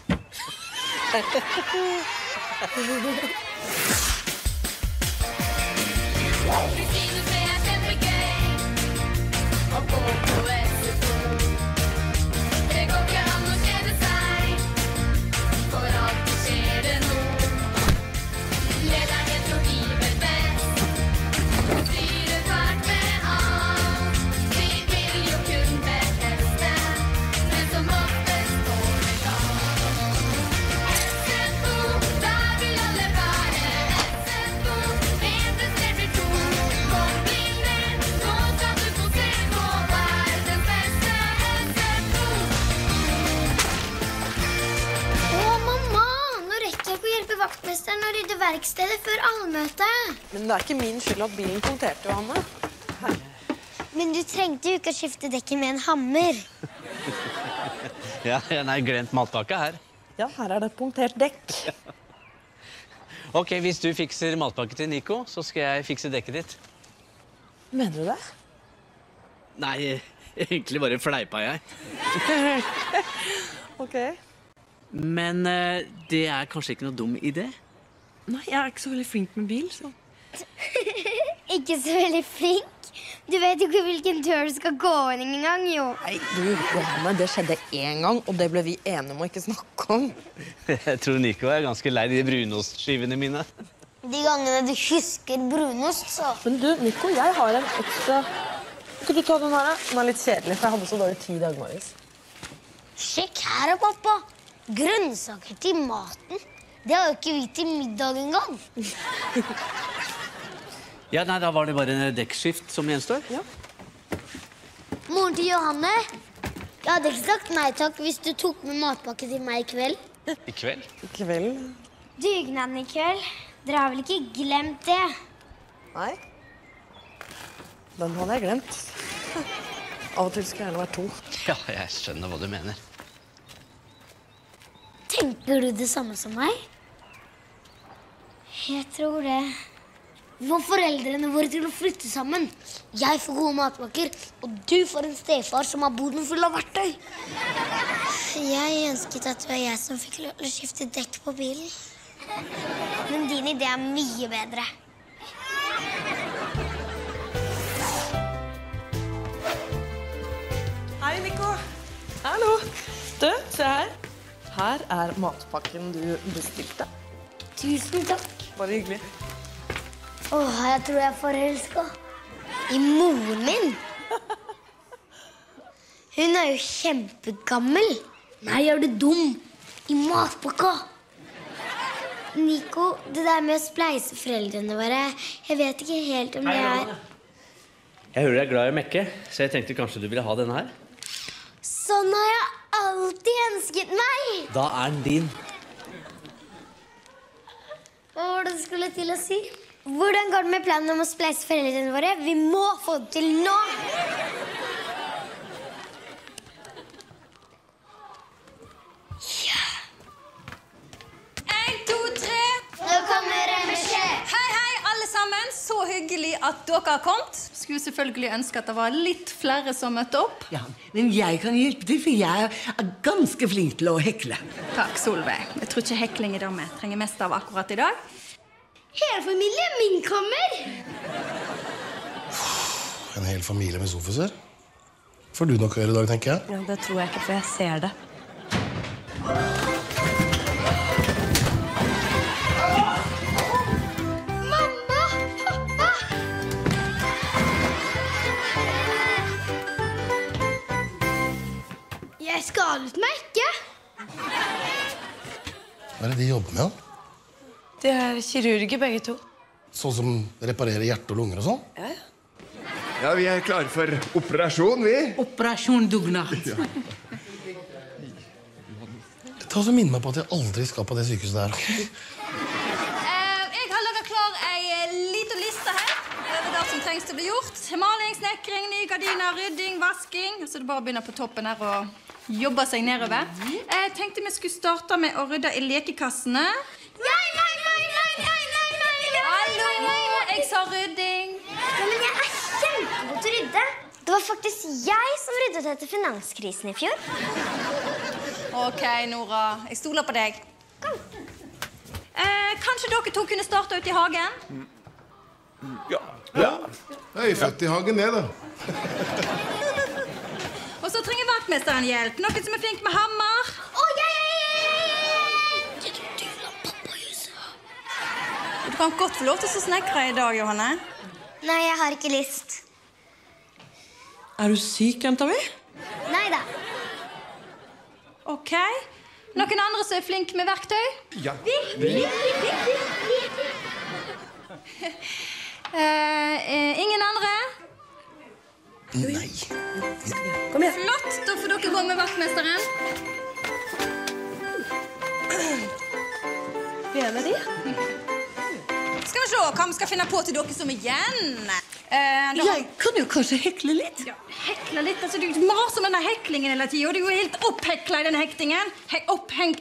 Å, vaktmesteren å rydde verkstedet før allmøtet. Men det er ikke min skyld at bilen punkterte, Johanne. Men du trengte jo ikke å skifte dekket med en hammer. Ja, jeg har glemt matpakka her. Ja, her er det punktert dekk. Ok, Hvis du fikser matpakke til Nico, så skal jeg fikse dekket ditt. Mener du det? Nei, egentlig bare fleipa jeg. ok. Men eh, det er kanskje ikke noe dum idé? Nei, jeg er ikke så veldig flink med bil, så Ikke så veldig flink. Du vet jo ikke hvilken dør du skal gå inn engang, jo. Nei, du, Johanne, det skjedde én gang, og det ble vi enige om å ikke snakke om. Jeg tror Nico er ganske lei de brunostskivene mine. De gangene du husker brunost, så Men du, Nico, jeg har en ekstra Kan du ta den her? Den er litt kjedelig, for jeg hadde så dårlig tid i dag morges. Sjekk her, pappa. Grønnsaker til maten. Det har jo ikke vi til middag engang. Ja, nei, Da var det bare en dekkskift som gjenstår. Moren til Johanne. Jeg hadde ikke sagt nei takk hvis du tok med matpakke til meg i kveld. I kveld? I kveld? Dugnaden i kveld. Dere har vel ikke glemt det? Nei. Den hadde jeg glemt. Av og til skulle jeg gjerne vært to. Ja, jeg skjønner hva du mener. Tenker du det samme som meg? Jeg tror det. Vi får foreldrene våre til å flytte sammen. Jeg får gode matpakker, og du får en stefar som har boden full av verktøy. Jeg ønsket at det var jeg som fikk lov til å skifte dekk på bilen. Men din idé er mye bedre. Hei, Nico. Hallo. Du, se her. Her er matpakken du bestilte. Tusen takk. Bare hyggelig. Åh, jeg tror jeg er forelska. I moren min. Hun er jo kjempegammel. Nei, er du dum? I matpakka. Nico, det der med å spleise foreldrene våre Jeg vet ikke helt om det er Jeg hører du er glad i å mekke, så jeg tenkte kanskje du ville ha denne her. Sånn har jeg alltid ønsket meg. Da er den din. Hva var det du skulle til å si? Hvordan går det med planen om å spleise foreldrene våre? Vi må få det til nå! Ja! En, to, tre. Nå kommer en beskjed. Hei, sammen. Så hyggelig at dere har kommet. Skulle selvfølgelig ønske at det var litt flere som møtte opp. Ja, men jeg kan hjelpe til, for jeg er ganske flink til å hekle. Takk, Solveig. Jeg tror ikke hekling er det vi trenger mest av akkurat i dag. Hele familien min kommer. En hel familie med sofaser. Får du nok å gjøre i dag, tenker jeg. Ja, det tror jeg ikke, for jeg ser det. Skadet meg ikke. Hva er det de jobber med? da? De er kirurger, begge to. Sånn som reparerer hjerte og lunger og sånn? Ja, Ja, Ja, vi er klare for operasjon, vi. Operasjon dugnad. Ta og så Minn meg på at jeg aldri skal på det sykehuset der. ok? Eh, jeg har laga klar ei eh, lita liste her over det som trengs til å bli gjort. Maling, snekring, nye gardiner, rydding, vasking. Så det er bare å begynne på toppen her og jobbe seg nedover. Jeg tenkte vi skulle starte med å rydde i lekekassene. Nei, nei, nei, nei, nei, nei, nei, nei, Hallo, nei, nei. jeg sa rydding. Ja, men jeg er kjempegod til å rydde. Det var faktisk jeg som ryddet etter finanskrisen i fjor. Ok, Nora. Jeg stoler på deg. Eh, kanskje dere to kunne starte ute i hagen? Ja. ja. født i hagen, jeg, da. Så trenger vaktmesteren hjelp. Noen som er flink med hammer. Jeg, yeah, yeah. jeg. Du kan godt få lov til å snekre i dag, Johanne. Nei, jeg har ikke lyst. Er du syk, jenta mi? Nei da. Ok. Noen andre som er flink med verktøy? Ja. Eh, eh, ingen andre? Nei. Kom igjen. Flott. Da får dere gå med vaktmesteren. Hvem er de. Skal vi se hva vi skal finne på til dere som er igjen. Eh, Jeg kan jo kanskje hekle litt. Ja, hekle litt. Altså, du maser om denne heklingen hele tida. Du er jo helt opphekla i denne hektingen. He oppheng...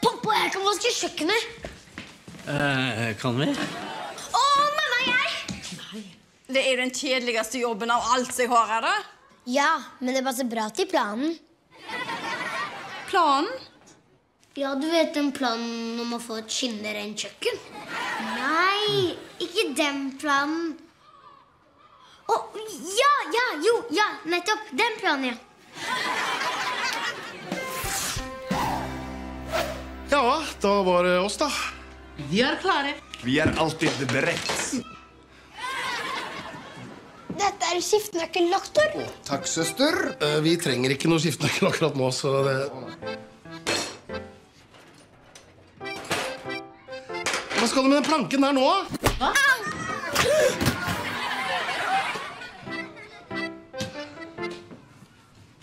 Pappa, jeg kan vaske kjøkkenet. Eh, kan vi? Å! Det er jo den kjedeligste jobben av alt jeg har her, da. Ja, men det passer bra til planen. Planen? Ja, du vet den planen om å få et skinnerent kjøkken? Nei, ikke den planen. Å, ja, ja, jo, ja, nettopp. Den planen, ja. Ja, da var det oss, da. Vi er klare. Vi er alltid beredt. Dette er skiftenøkkel, doktor. Takk, søster. Eh, Vi trenger ikke noe skiftenøkkel akkurat nå, så det Hva skal du med den planken der nå? Hva?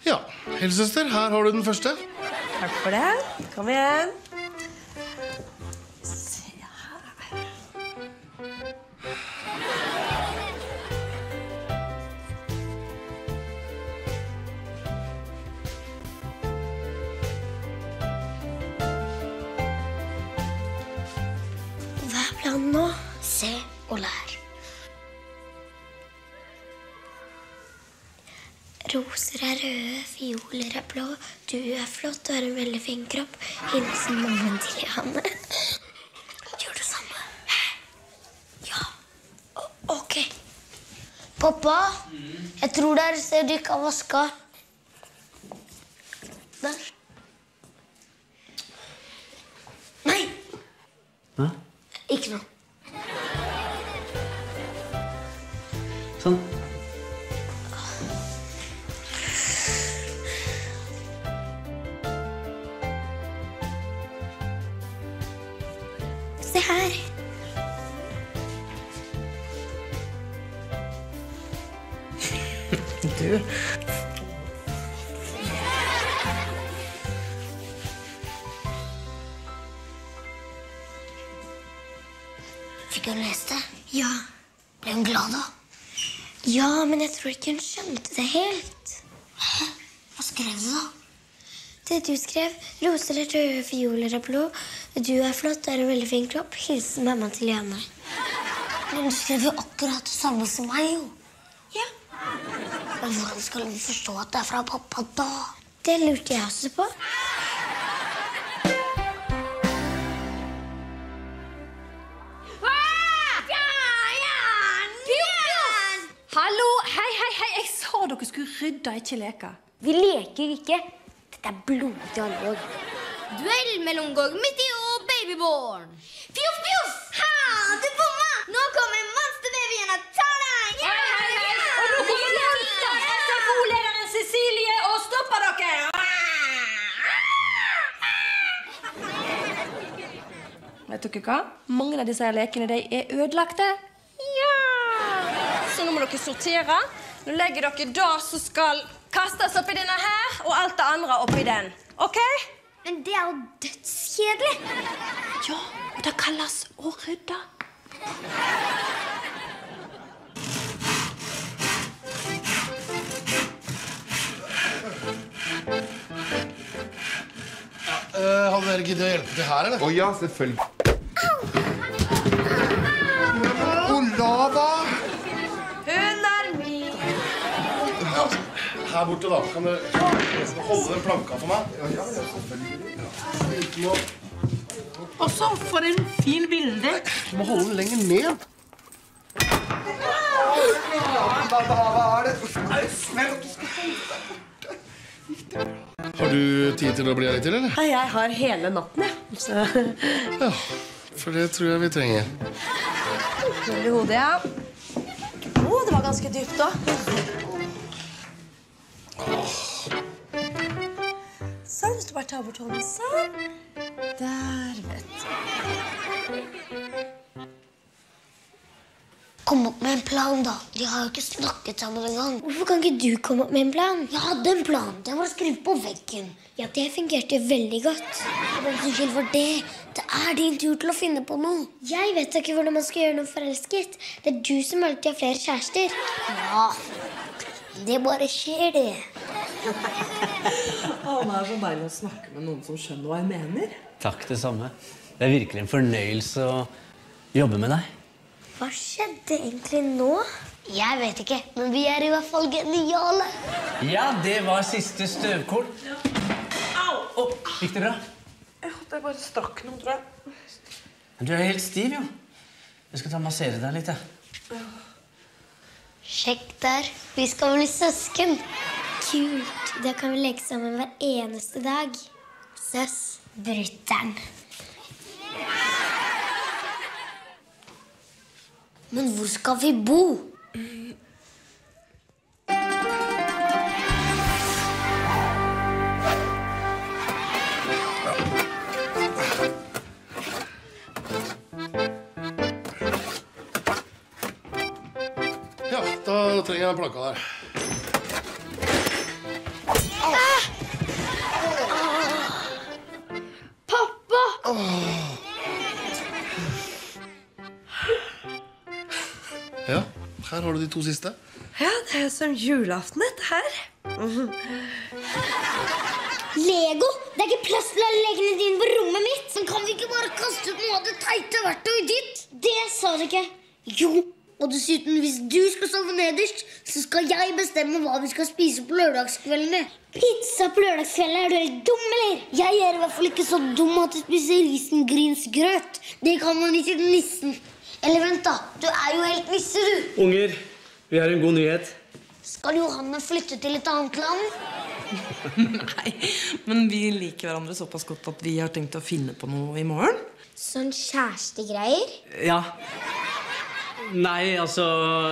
Ja, helsesøster, her har du den første. Takk for det. Kom igjen. Er røde, fioler er blå. Du er flott og har en veldig fin kropp. Hilsen mammaen til Janne. Gjør det samme. Ja. Ok. Pappa, jeg tror det er et sted du ikke har vaska. Der. Nei! Hæ? Ikke noe. Sånn. Her. Du. Fikk hun lest det? Ja. Ble hun glad da? Ja, men jeg tror ikke hun skjønte det helt. Hæ? Hva skrev du da? Det du skrev, roser er røde, fioler er blå. Du er flott, du har en veldig fin kropp. Hilsen mamma til Janne. Men du skrev jo akkurat det samme som meg, jo. Ja. Men hvordan skal vi forstå at det er fra pappa da? Det lurte jeg også på. Hallo! Hei, hei, hei! Jeg sa dere skulle rydde, ikke leke. Vi leker ikke. Dette er blodig alvor. Duell mellom i og Babyborn. Fjoff, fjoff! Ha, du bomma! Nå kommer monsterbabyen og tar deg! Ja, Hei, hei, hei! Og nå kommer Lanta, SFO-lederen Cecilie, og stopper dere! Vet dere hva? Mange av disse lekene de er ødelagte. Ja! Så nå må dere sortere. Nå legger dere det som skal kastes oppi denne her, og alt det andre oppi den. OK? Men det er jo dødskjedelig. Ja, og det kalles å rydde. Eh, hadde dere giddet å hjelpe til her, eller? Å ja, selvfølgelig. Olava! Her borte, da. Kan du holde den planka for meg? Ja, ja, selvfølgelig. Og så for en fin bilde. Du må holde den lenger ned. Har du tid til å bli her litt til, eller? Jeg har hele natten, jeg. Så Ja, for det tror jeg vi trenger. Hull i hodet, ja. Å, det var ganske dypt da. Sånn, hvis du bare tar bort hånden sånn. Der, vet du. Kom opp med en plan, da. De har jo ikke snakket sammen engang. Hvorfor kan ikke du komme opp med en plan? Jeg hadde en plan. Den var skrevet på veggen. Ja, det fungerte veldig godt. Hvem som skyld for det? Det er din tur til å finne på noe. Jeg vet ikke hvordan man skal gjøre noe forelsket. Det er du som alltid har flere kjærester. Ja, det bare skjer, det. Han er så deilig å snakke med noen som skjønner hva jeg mener. Takk, det samme. Det er virkelig en fornøyelse å jobbe med deg. Hva skjedde egentlig nå? Jeg vet ikke, men vi er i hvert fall geniale. Ja, det var siste støvkorn. Au! Gikk det bra? Jeg bare strakk noe, tror jeg. Du er helt stiv, jo. Jeg skal ta og massere deg litt. jeg. Sjekk der. Vi skal bli søsken. Kult. Da kan vi leke sammen hver eneste dag. Søs. Brutter'n. Men hvor skal vi bo? Da trenger jeg den plakka der. Pappa! Ja, her har du de to siste. Ja, det er som julaften, dette her. Lego! Det er ikke plass til alle legene dine på rommet mitt! Men kan vi ikke bare kaste ut noe av det teite verktøyet ditt? Det sa du ikke. Jo. Og dessuten, hvis du skal sove nederst, så skal jeg bestemme hva vi skal spise på lørdagskveldene. Pizza på lørdagskveldene? Er du helt dum, eller? Jeg er i hvert fall ikke så dum at jeg spiser risengrynsgrøt. Det kan man ikke til nissen. Eller vent, da. Du er jo helt nisse, du. Unger, vi har en god nyhet. Skal Johanne flytte til et annet land? Nei, men vi liker hverandre såpass godt at vi har tenkt å finne på noe i morgen. Sånn kjærestegreier? Ja. Nei, altså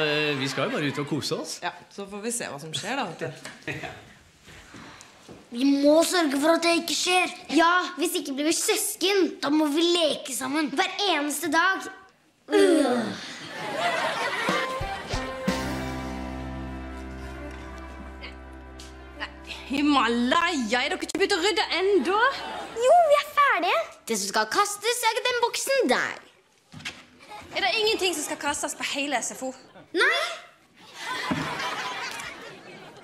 eh, Vi skal jo bare ut og kose oss. Ja, Så får vi se hva som skjer, da. Vi må sørge for at det ikke skjer. Ja, Hvis ikke blir vi søsken. Da må vi leke sammen hver eneste dag. Øh. Himalaya, er dere ikke begynt å rydde ennå? Jo, vi er ferdige. Det som skal kastes, er den boksen der. Er det ingenting som skal kastes på hele SFO? Nei.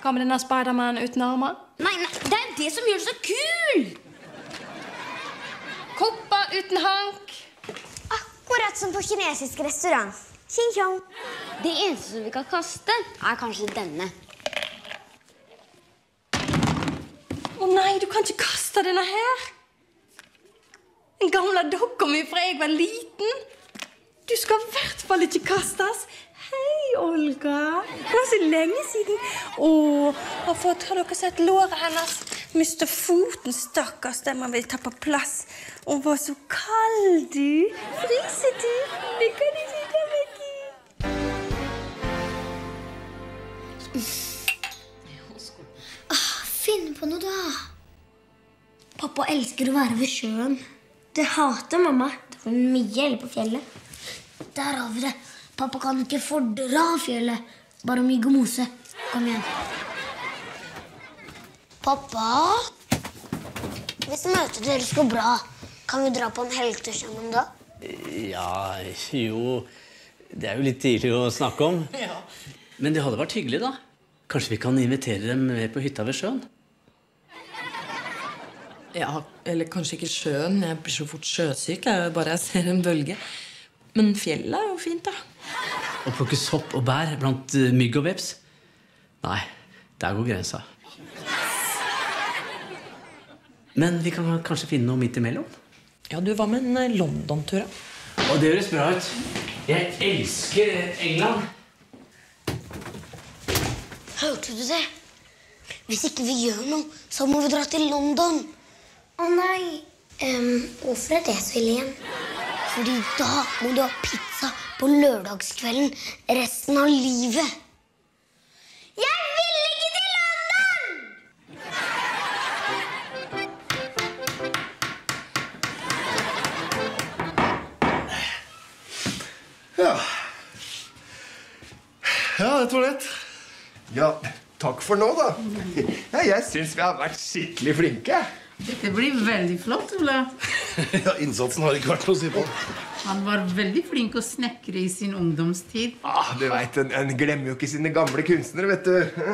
Hva med denne Spiderman uten armer? Nei, nei, det er det som gjør det så kul! Kopper uten hank. Akkurat som på kinesisk restaurant. Xing chong. Det eneste som vi kan kaste, er kanskje denne. Å nei, du kan ikke kaste denne her. Den gamle dokka mi fra jeg var liten. Du skal i hvert fall ikke kastes. Hei, Olga. Det var så lenge siden. Å, har, har dere sett låret hennes? Miste foten, stakkars. Den må vi ta på plass. Hun var så kald, du. Fryser du? Det kan ikke ta med Ah, Finn på noe, da. Pappa elsker å være ved sjøen. Det hater mamma. Det får mye eller på fjellet. Der har vi det. Pappa kan ikke fordra fjellet. Bare mygg og mose. Kom igjen. Pappa? Hvis møtet deres går bra, kan vi dra på en helgetur sammen da? Ja, jo Det er jo litt tidlig å snakke om. Men det hadde vært hyggelig, da. Kanskje vi kan invitere dem med på hytta ved sjøen? Ja, Eller kanskje ikke sjøen. Jeg blir så fort sjøsyk jeg bare jeg ser en bølge. Men fjellet er jo fint, da. Å plukke sopp og bær blant eh, mygg og veps? Nei, der går grensa. Men vi kan kanskje finne noe midt imellom? Ja, du, Hva med en eh, London-tur, da? Og det høres bra ut. Jeg elsker England. Hørte du det? Hvis ikke vi gjør noe, så må vi dra til London. Å nei. Um, hvorfor er det så ille igjen? Fordi da må du ha pizza på lørdagskvelden resten av livet. Jeg vil ikke til London! Ja. Ja, det var lett. Ja, takk for nå, da. Ja, jeg syns vi har vært skikkelig flinke. Dette blir veldig flott, Ola. Ja, Innsatsen har ikke vært noe å si på. Han var veldig flink å snekre i sin ungdomstid. Ah, du vet, en, en glemmer jo ikke sine gamle kunstnere, vet du.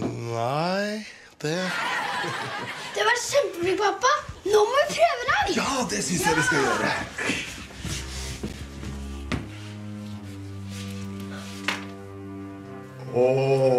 Nei, det Det var kjempeflink, pappa. Nå må vi prøve deg. Ja, det syns jeg vi skal gjøre. Åh,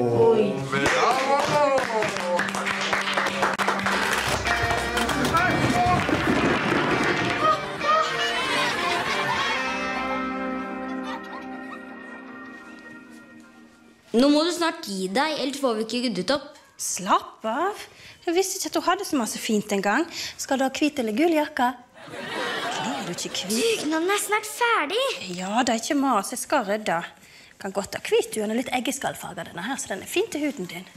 du gi deg, ellers får vi ikke ryddet opp. Slapp av. Jeg visste ikke at hun hadde så masse fint engang. Skal du ha hvit eller gul jakke? Blir du ikke hvit? Dugnaden er snart ferdig. Ja, det er ikke mas. Jeg skal rydde. Kan godt ha hvit du. Er litt eggeskallfarga, denne her, så den er fin til huden din.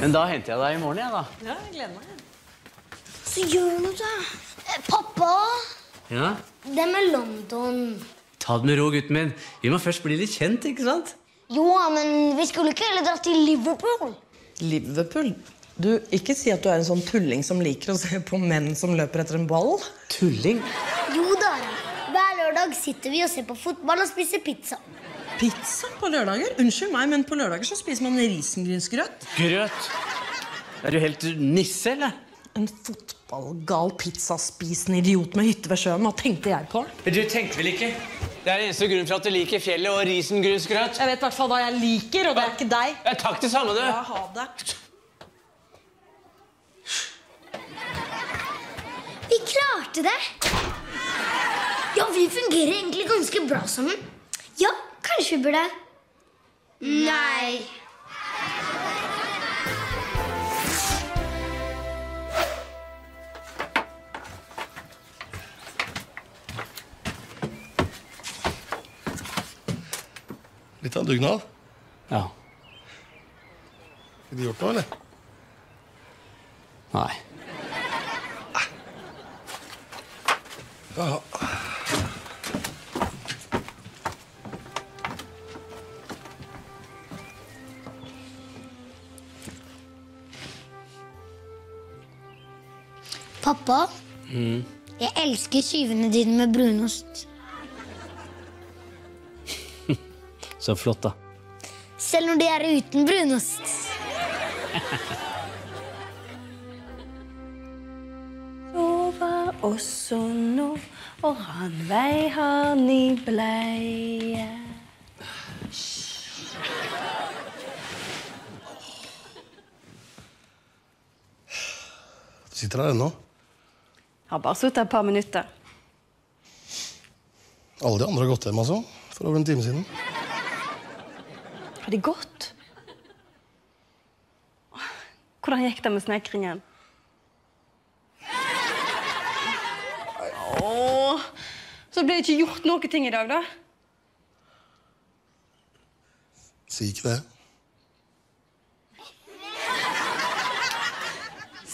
Men da henter jeg deg i morgen, jeg, da. Ja, jeg gleder meg. Så gjør noe, da. Eh, Pappa, Ja? det med London. Ta det med ro, gutten min. Vi må først bli litt kjent, ikke sant? Jo, men vi skulle ikke heller dratt til Liverpool. Liverpool? Du, ikke si at du er en sånn tulling som liker å se på menn som løper etter en ball. Tulling? Jo da. Hver lørdag sitter vi og ser på fotball og spiser pizza. Pizza på lørdager? Unnskyld meg, men på lørdager så spiser man risengrynsgrøt. Grøt. Er du helt nisse, eller? En fotballgal pizzaspisende idiot med hytte ved sjøen. Hva tenkte jeg på? Du tenkte vel ikke? Det er eneste grunnen for at du liker fjellet og risengrynsgrøt. Jeg vet i hvert fall hva jeg liker, og det er ikke deg. Ja, takk det samme, du. Ja, ha det. Vi klarte det. Ja, vi fungerer egentlig ganske bra sammen. Ja, kanskje vi burde Nei. Litt av en dugnad. Ja. Har de gjort noe, eller? Nei. Ja. Pappa, Mm. jeg elsker skivene dine med brunost. Så flott, da. Selv når de er uten brunost. Sova også nå, og han vei har i bleie. Du sitter der ennå. Har bare sittet et par minutter. Alle de andre har gått hjem, altså. For over en time siden. Har de gått? Hvordan gikk det med snekringen? Åh, så ble det ikke gjort noe ting i dag, da? Si ikke det.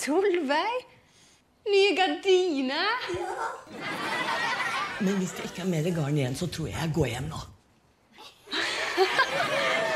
Solveig? Nye gardiner? Men hvis det ikke er mer garn igjen, så tror jeg jeg går hjem nå.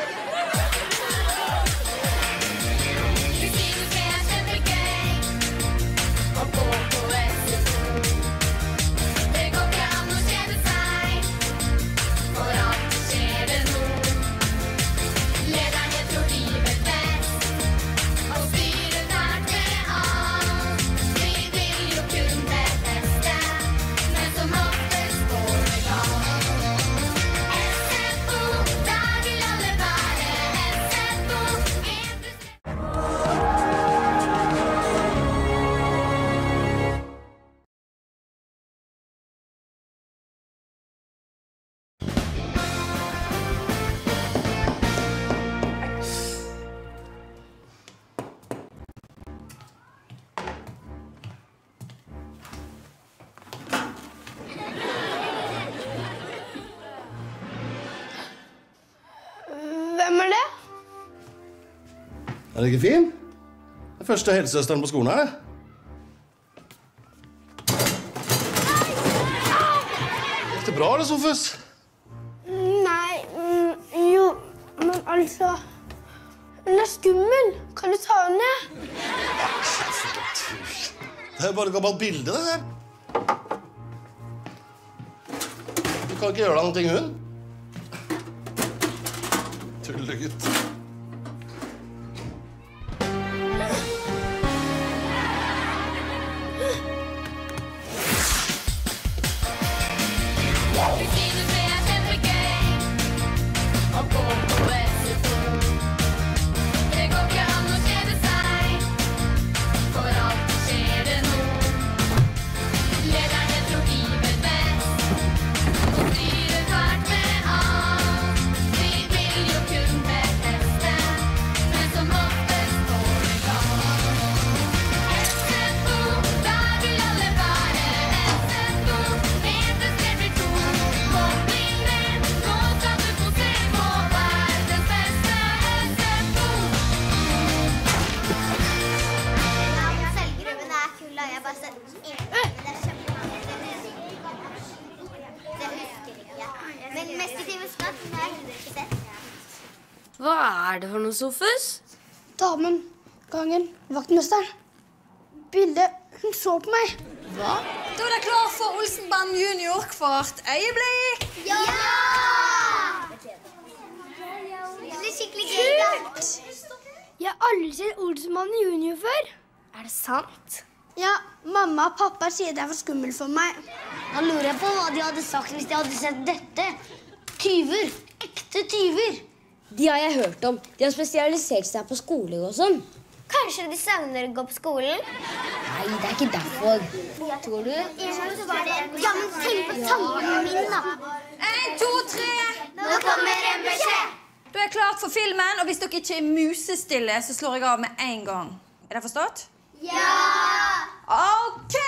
Er det ikke fin? Den første helsesøsteren på skolen her. det. Gikk det bra, eller, Sofus? Nei, jo, men Altså Hun er skummel. Kan du ta henne ned? Det er bare et gammelt bilde, det der. Du kan ikke gjøre deg noe, hun. Tullegutt. Sofus? Damen, gangen, vaktmesteren. Bildet. Hun så på meg. Hva? Da er det klar for Olsenbanden junior hvert øyeblikk. Ja! Det blir skikkelig gøy. Jeg har aldri sett Olsmannen junior før. Er det sant? Ja, mamma og pappa sier det er for skummelt for meg. Da lurer jeg på hva de hadde sagt hvis de hadde sett dette. Tyver. Ekte tyver. De har jeg hørt om. De har spesialisert seg på skoler og sånn. Kanskje de savner å gå på skolen? Nei, det er ikke derfor. Tror du? Ja, men tenk på tanken min, da. En, to, tre. Nå kommer en beskjed. Da er jeg klart for filmen, og hvis dere ikke er musestille, så slår jeg av med en gang. Er det forstått? Ja! OK!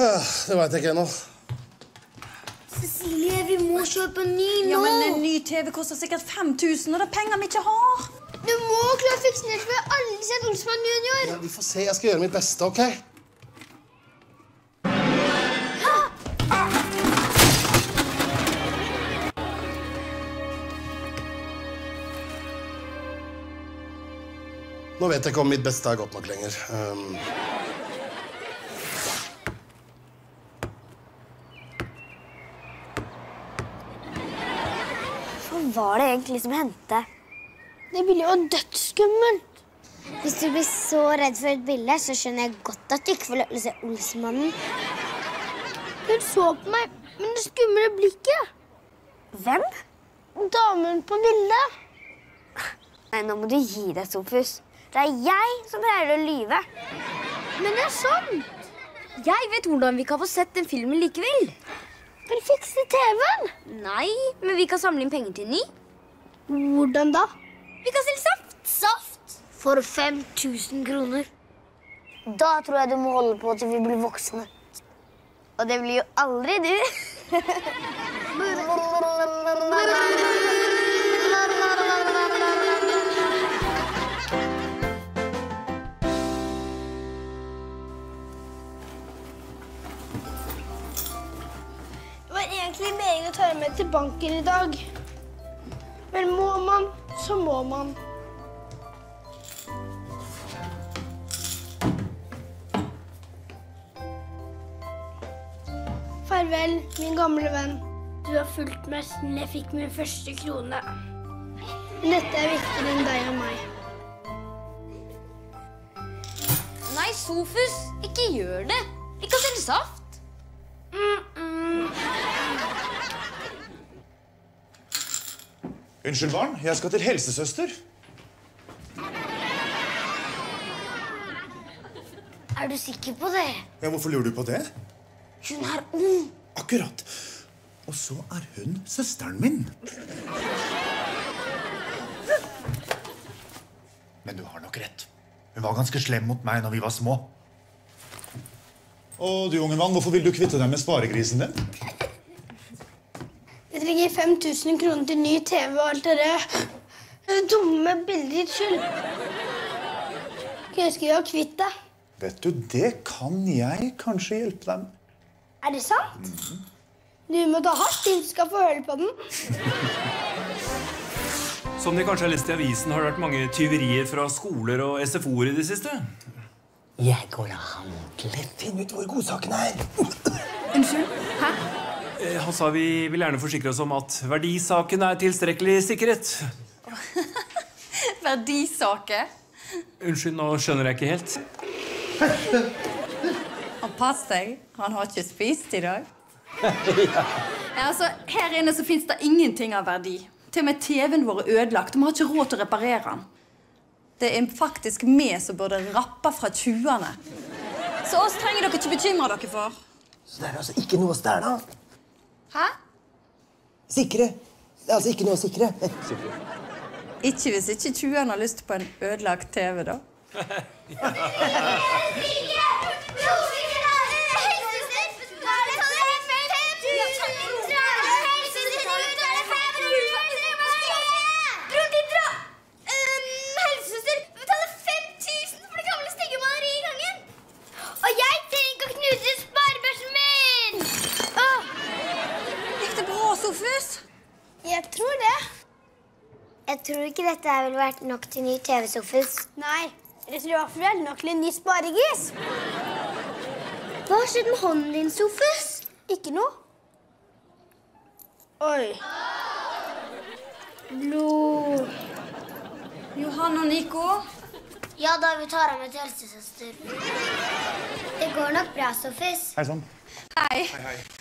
Det veit jeg ikke ennå. Cecilie, vi må kjøpe en ny nå. Ja, men En ny TV koster sikkert 5000, og det er penger vi ikke har. Du må klare å fikse den, for jeg har aldri sett Olsmann junior. Ja, vi får se. Jeg skal gjøre mitt beste, OK? Nå vet jeg ikke om mitt beste er godt nok lenger. Um, Hva var det egentlig som hendte? Det bildet var dødsskummelt. Hvis du blir så redd for et bilde, så skjønner jeg godt at du ikke får lov til å se Olsmannen. Hun så på meg med det skumle blikket. Hvem? Damen på bildet. Nei, nå må du gi deg, Sofus. Det er jeg som pleier å lyve. Men det er sant. Jeg vet hvordan vi kan få sett den filmen likevel. Vil fikse TV-en. Nei, men vi kan samle inn penger til ny. Hvordan da? Vi kan selge saft. Saft for 5000 kroner. Da tror jeg du må holde på til vi blir voksne. Og det blir jo aldri du. egentlig meningen å ta deg med til banken i dag. Men må man, så må man. Farvel, min gamle venn. Du har fulgt meg siden jeg fikk min første krone. Men dette er viktigere enn deg og meg. Nei, Sofus, ikke gjør det. Vi kan selge saft. Unnskyld, barn. Jeg skal til helsesøster. Er du sikker på det? Ja, Hvorfor lurer du på det? Hun er ung. Akkurat. Og så er hun søsteren min. Men du har nok rett. Hun var ganske slem mot meg når vi var små. Og du, unge mann, hvorfor vil du kvitte deg med sparegrisen din? Jeg trenger 5000 kroner til ny TV og alt det der dumme bilder skyld. Hva skal vi var kvitt deg. Vet du, det kan jeg kanskje hjelpe deg med. Er det sant? Du må ta hardt i, du skal få høre på den. Som de kanskje har lest i avisen, har det vært mange tyverier fra skoler og SFO-er i det siste. Jeg går og handler. Finn ut hvor godsaken er. Unnskyld? Hæ? Han sa vi vil gjerne forsikre oss om at verdisaken er tilstrekkelig sikret. Verdisaker. Unnskyld, nå skjønner jeg ikke helt. Han pass deg. Han har ikke spist i dag. Ja, altså, her inne så fins det ingenting av verdi. Til og med TV-en vår er ødelagt, vi har ikke råd til å reparere den. Det er faktisk vi som burde rappe fra 20-ene. Så oss trenger dere ikke bekymre dere for. Så det er altså ikke noe å stjele? Hæ? Sikre. Det er altså ikke noe å sikre. Ikke hvis ikke 20-ene har lyst på en ødelagt TV, da. Og bra, Jeg tror det. Jeg tror ikke dette her ville vært nok til ny TV, Sofus. Nei, jeg tror i hvert fall nok til en ny sparegris. Hva har skjedd med hånden din, Sofus? Ikke noe. Oi. Blod. Johan og Nico? Ja da, vi tar ham med til helsesøster. Det går nok bra, Sofus. Hei sann. Hei. hei, er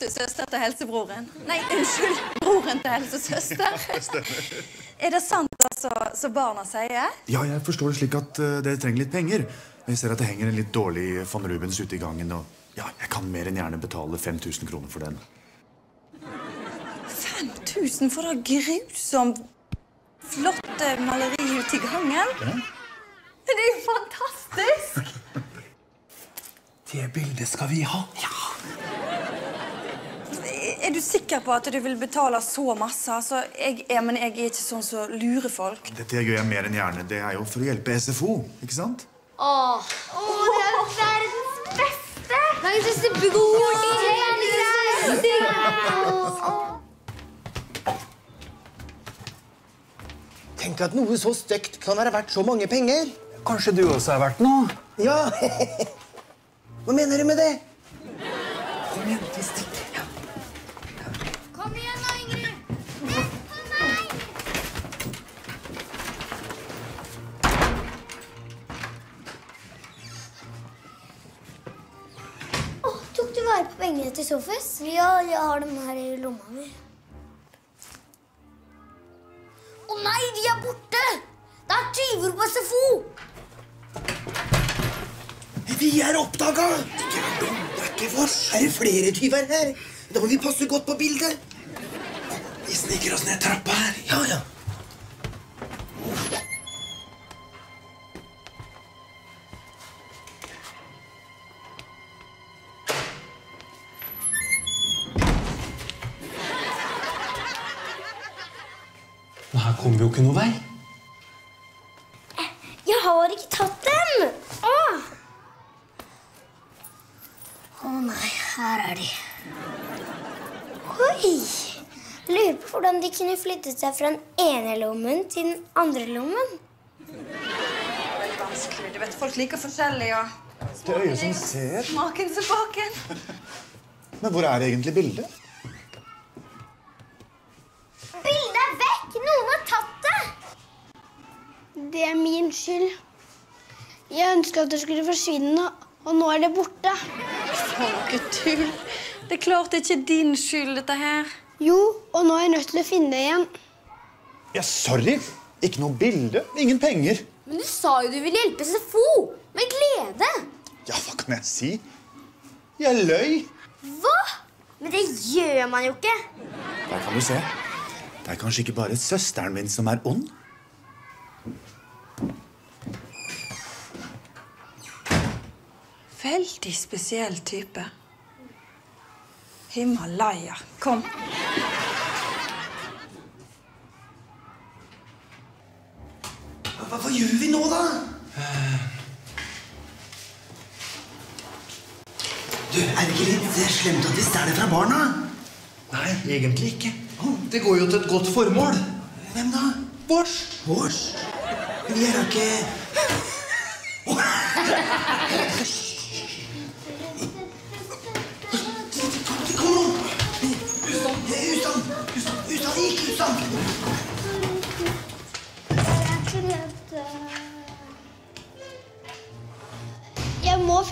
søster til helsebroren. Nei, unnskyld. Broren til helsesøster. Er det sant altså, som barna sier? Ja, jeg forstår det slik at uh, dere trenger litt penger. Jeg ser at det henger en litt dårlig von Rubens ute i gangen. Og ja, jeg kan mer enn gjerne betale 5000 kroner for den. 5000 for det grusomt flotte maleriet ute i gangen? Ja. Det er jo fantastisk! Det bildet skal vi ha. Er du sikker på at du vil betale så masse? Altså, jeg, er, men jeg er ikke sånn som lurer folk. Dette gjør jeg mer enn gjerne. Det er jo for å hjelpe SFO, ikke sant? Åh, det er verdens beste! Verdens beste bror til Tenk at noe så stygt kan være verdt så mange penger. Kanskje du også er verdt noe? Ja. Hva mener du med det? Kom igjen, vi stikker. På til Sofus? Ja, jeg har dem her i lomma mi. Å nei, de er borte! Det er tyver på SFO! Vi er oppdaga! Ikke vær dum, det er ikke vårs. Er det flere tyver her? Da må vi passe godt på bildet. Vi sniker oss ned trappa her. Ja, ja. Jo ikke noe vei. Jeg har ikke tatt dem! Åh! Å nei, her er de. Oi! Lurer på hvordan de kunne flyttet seg fra den ene lommen til den andre lommen. Veldig vanskelig. Du vet, Folk liker forskjellig. og Det øyet som ser. Smaken som baken. Men hvor er egentlig? Bildet Det er min skyld. Jeg ønska at det skulle forsvinne, og nå er det borte. For noe tull. Det er klart det ikke er din skyld, dette her. Jo, og nå er jeg nødt til å finne det igjen. Ja, sorry. Ikke noe bilde. Ingen penger. Men du sa jo du ville hjelpe SFO! Med glede! Ja, hva kan jeg si? Jeg løy. Hva? Men det gjør man jo ikke. Der kan du se. Det er kanskje ikke bare søsteren min som er ond. Veldig spesiell type. Himalaya. Kom. Hva, hva gjør vi nå, da? Du, Er det ikke litt eh, slemt at vi stjeler fra barna? Nei, egentlig ikke. Det går jo til et godt formål. Hvem da? Vårs. Vårs? Vi er da ikke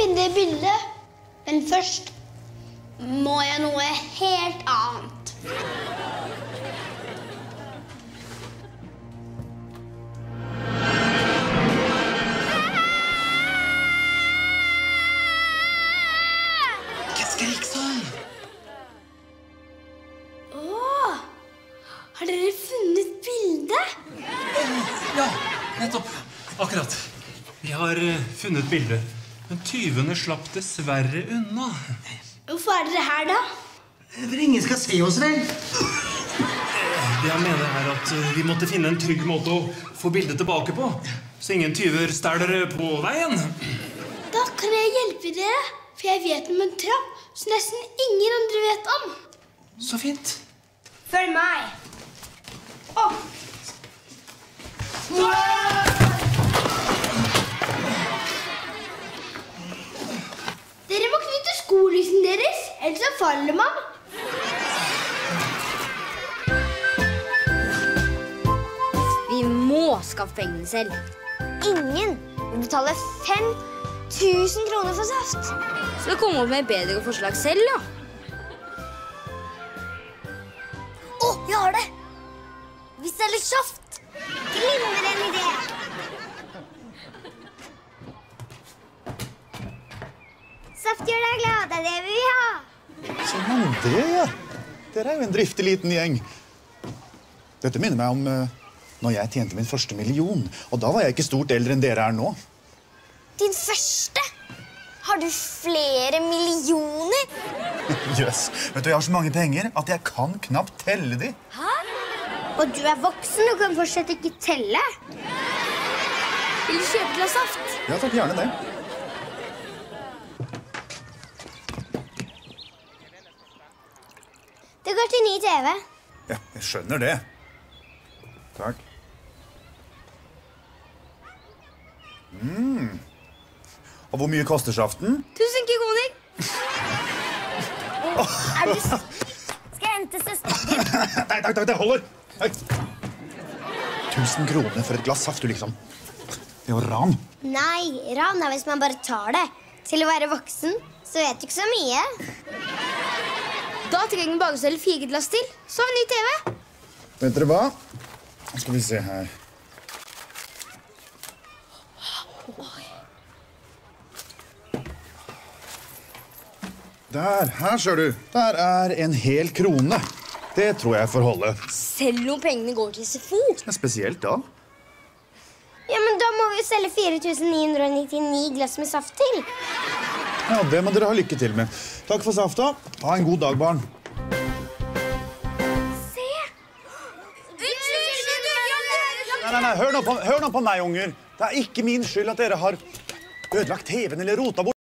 finne det bildet. Men først må jeg noe helt annet. Skrik sånn? Åh, har dere funnet bildet? Ja, nettopp. Akkurat. Vi har eh, funnet bildet. Tyvene slapp dessverre unna. Hvorfor er dere her, da? For ingen skal se oss, vel? Det jeg mener er at eh, Vi måtte finne en trygg måte å få bildet tilbake på. Så ingen tyver stjeler på veien. Da kan jeg hjelpe dere, for jeg vet om en trapp som nesten ingen andre vet om. Så fint. Følg meg. Opp. Dere må knytte skolissen deres, ellers så faller man. Vi må skaffe pengene selv. Ingen vil betale 5000 kroner for saft. Så vi kommer opp med et bedre forslag selv, da. Å, jeg har det! Vi selger saft. Glimrende idé. Saft gjør deg glad, det er det vi vil ha. Se man det, ja. Dere er jo en driftig liten gjeng. Dette minner meg om uh, når jeg tjente min første million. Og da var jeg ikke stort eldre enn dere er nå. Din første? Har du flere millioner? Jøss. Vet du, Jeg har så mange penger at jeg kan knapt telle de. Hæ? Og du er voksen og kan fortsatt ikke telle? Vil du kjøpe glass saft? Ja takk, gjerne det. Det går til ny TV. Ja, jeg skjønner det. Takk. Mm. Og hvor mye koster saften? Tusen kroner. Er du Skal jeg hente søsteren? Nei, takk, takk, det holder. Nei. 1000 kroner for et glass saft, du liksom. Det er jo ran. Nei, ran er hvis man bare tar det. Til å være voksen så vet du ikke så mye. Da trenger vi bare å selge fire glass til, så har vi ny TV. Vet dere hva? Nå skal vi se her. Der, her ser du. Der er en hel krone. Det tror jeg får holde. Selv om pengene går til SFO. Ja, spesielt da. Ja, men da må vi jo selge 4999 glass med saft til. Ja, Det må dere ha lykke til med. Takk for safta. Ha en god dag, barn. Se! Nei, nei, nei, hør nå, på, hør nå på meg, unger. Det er ikke min skyld at dere har ødelagt TV-en eller rota bort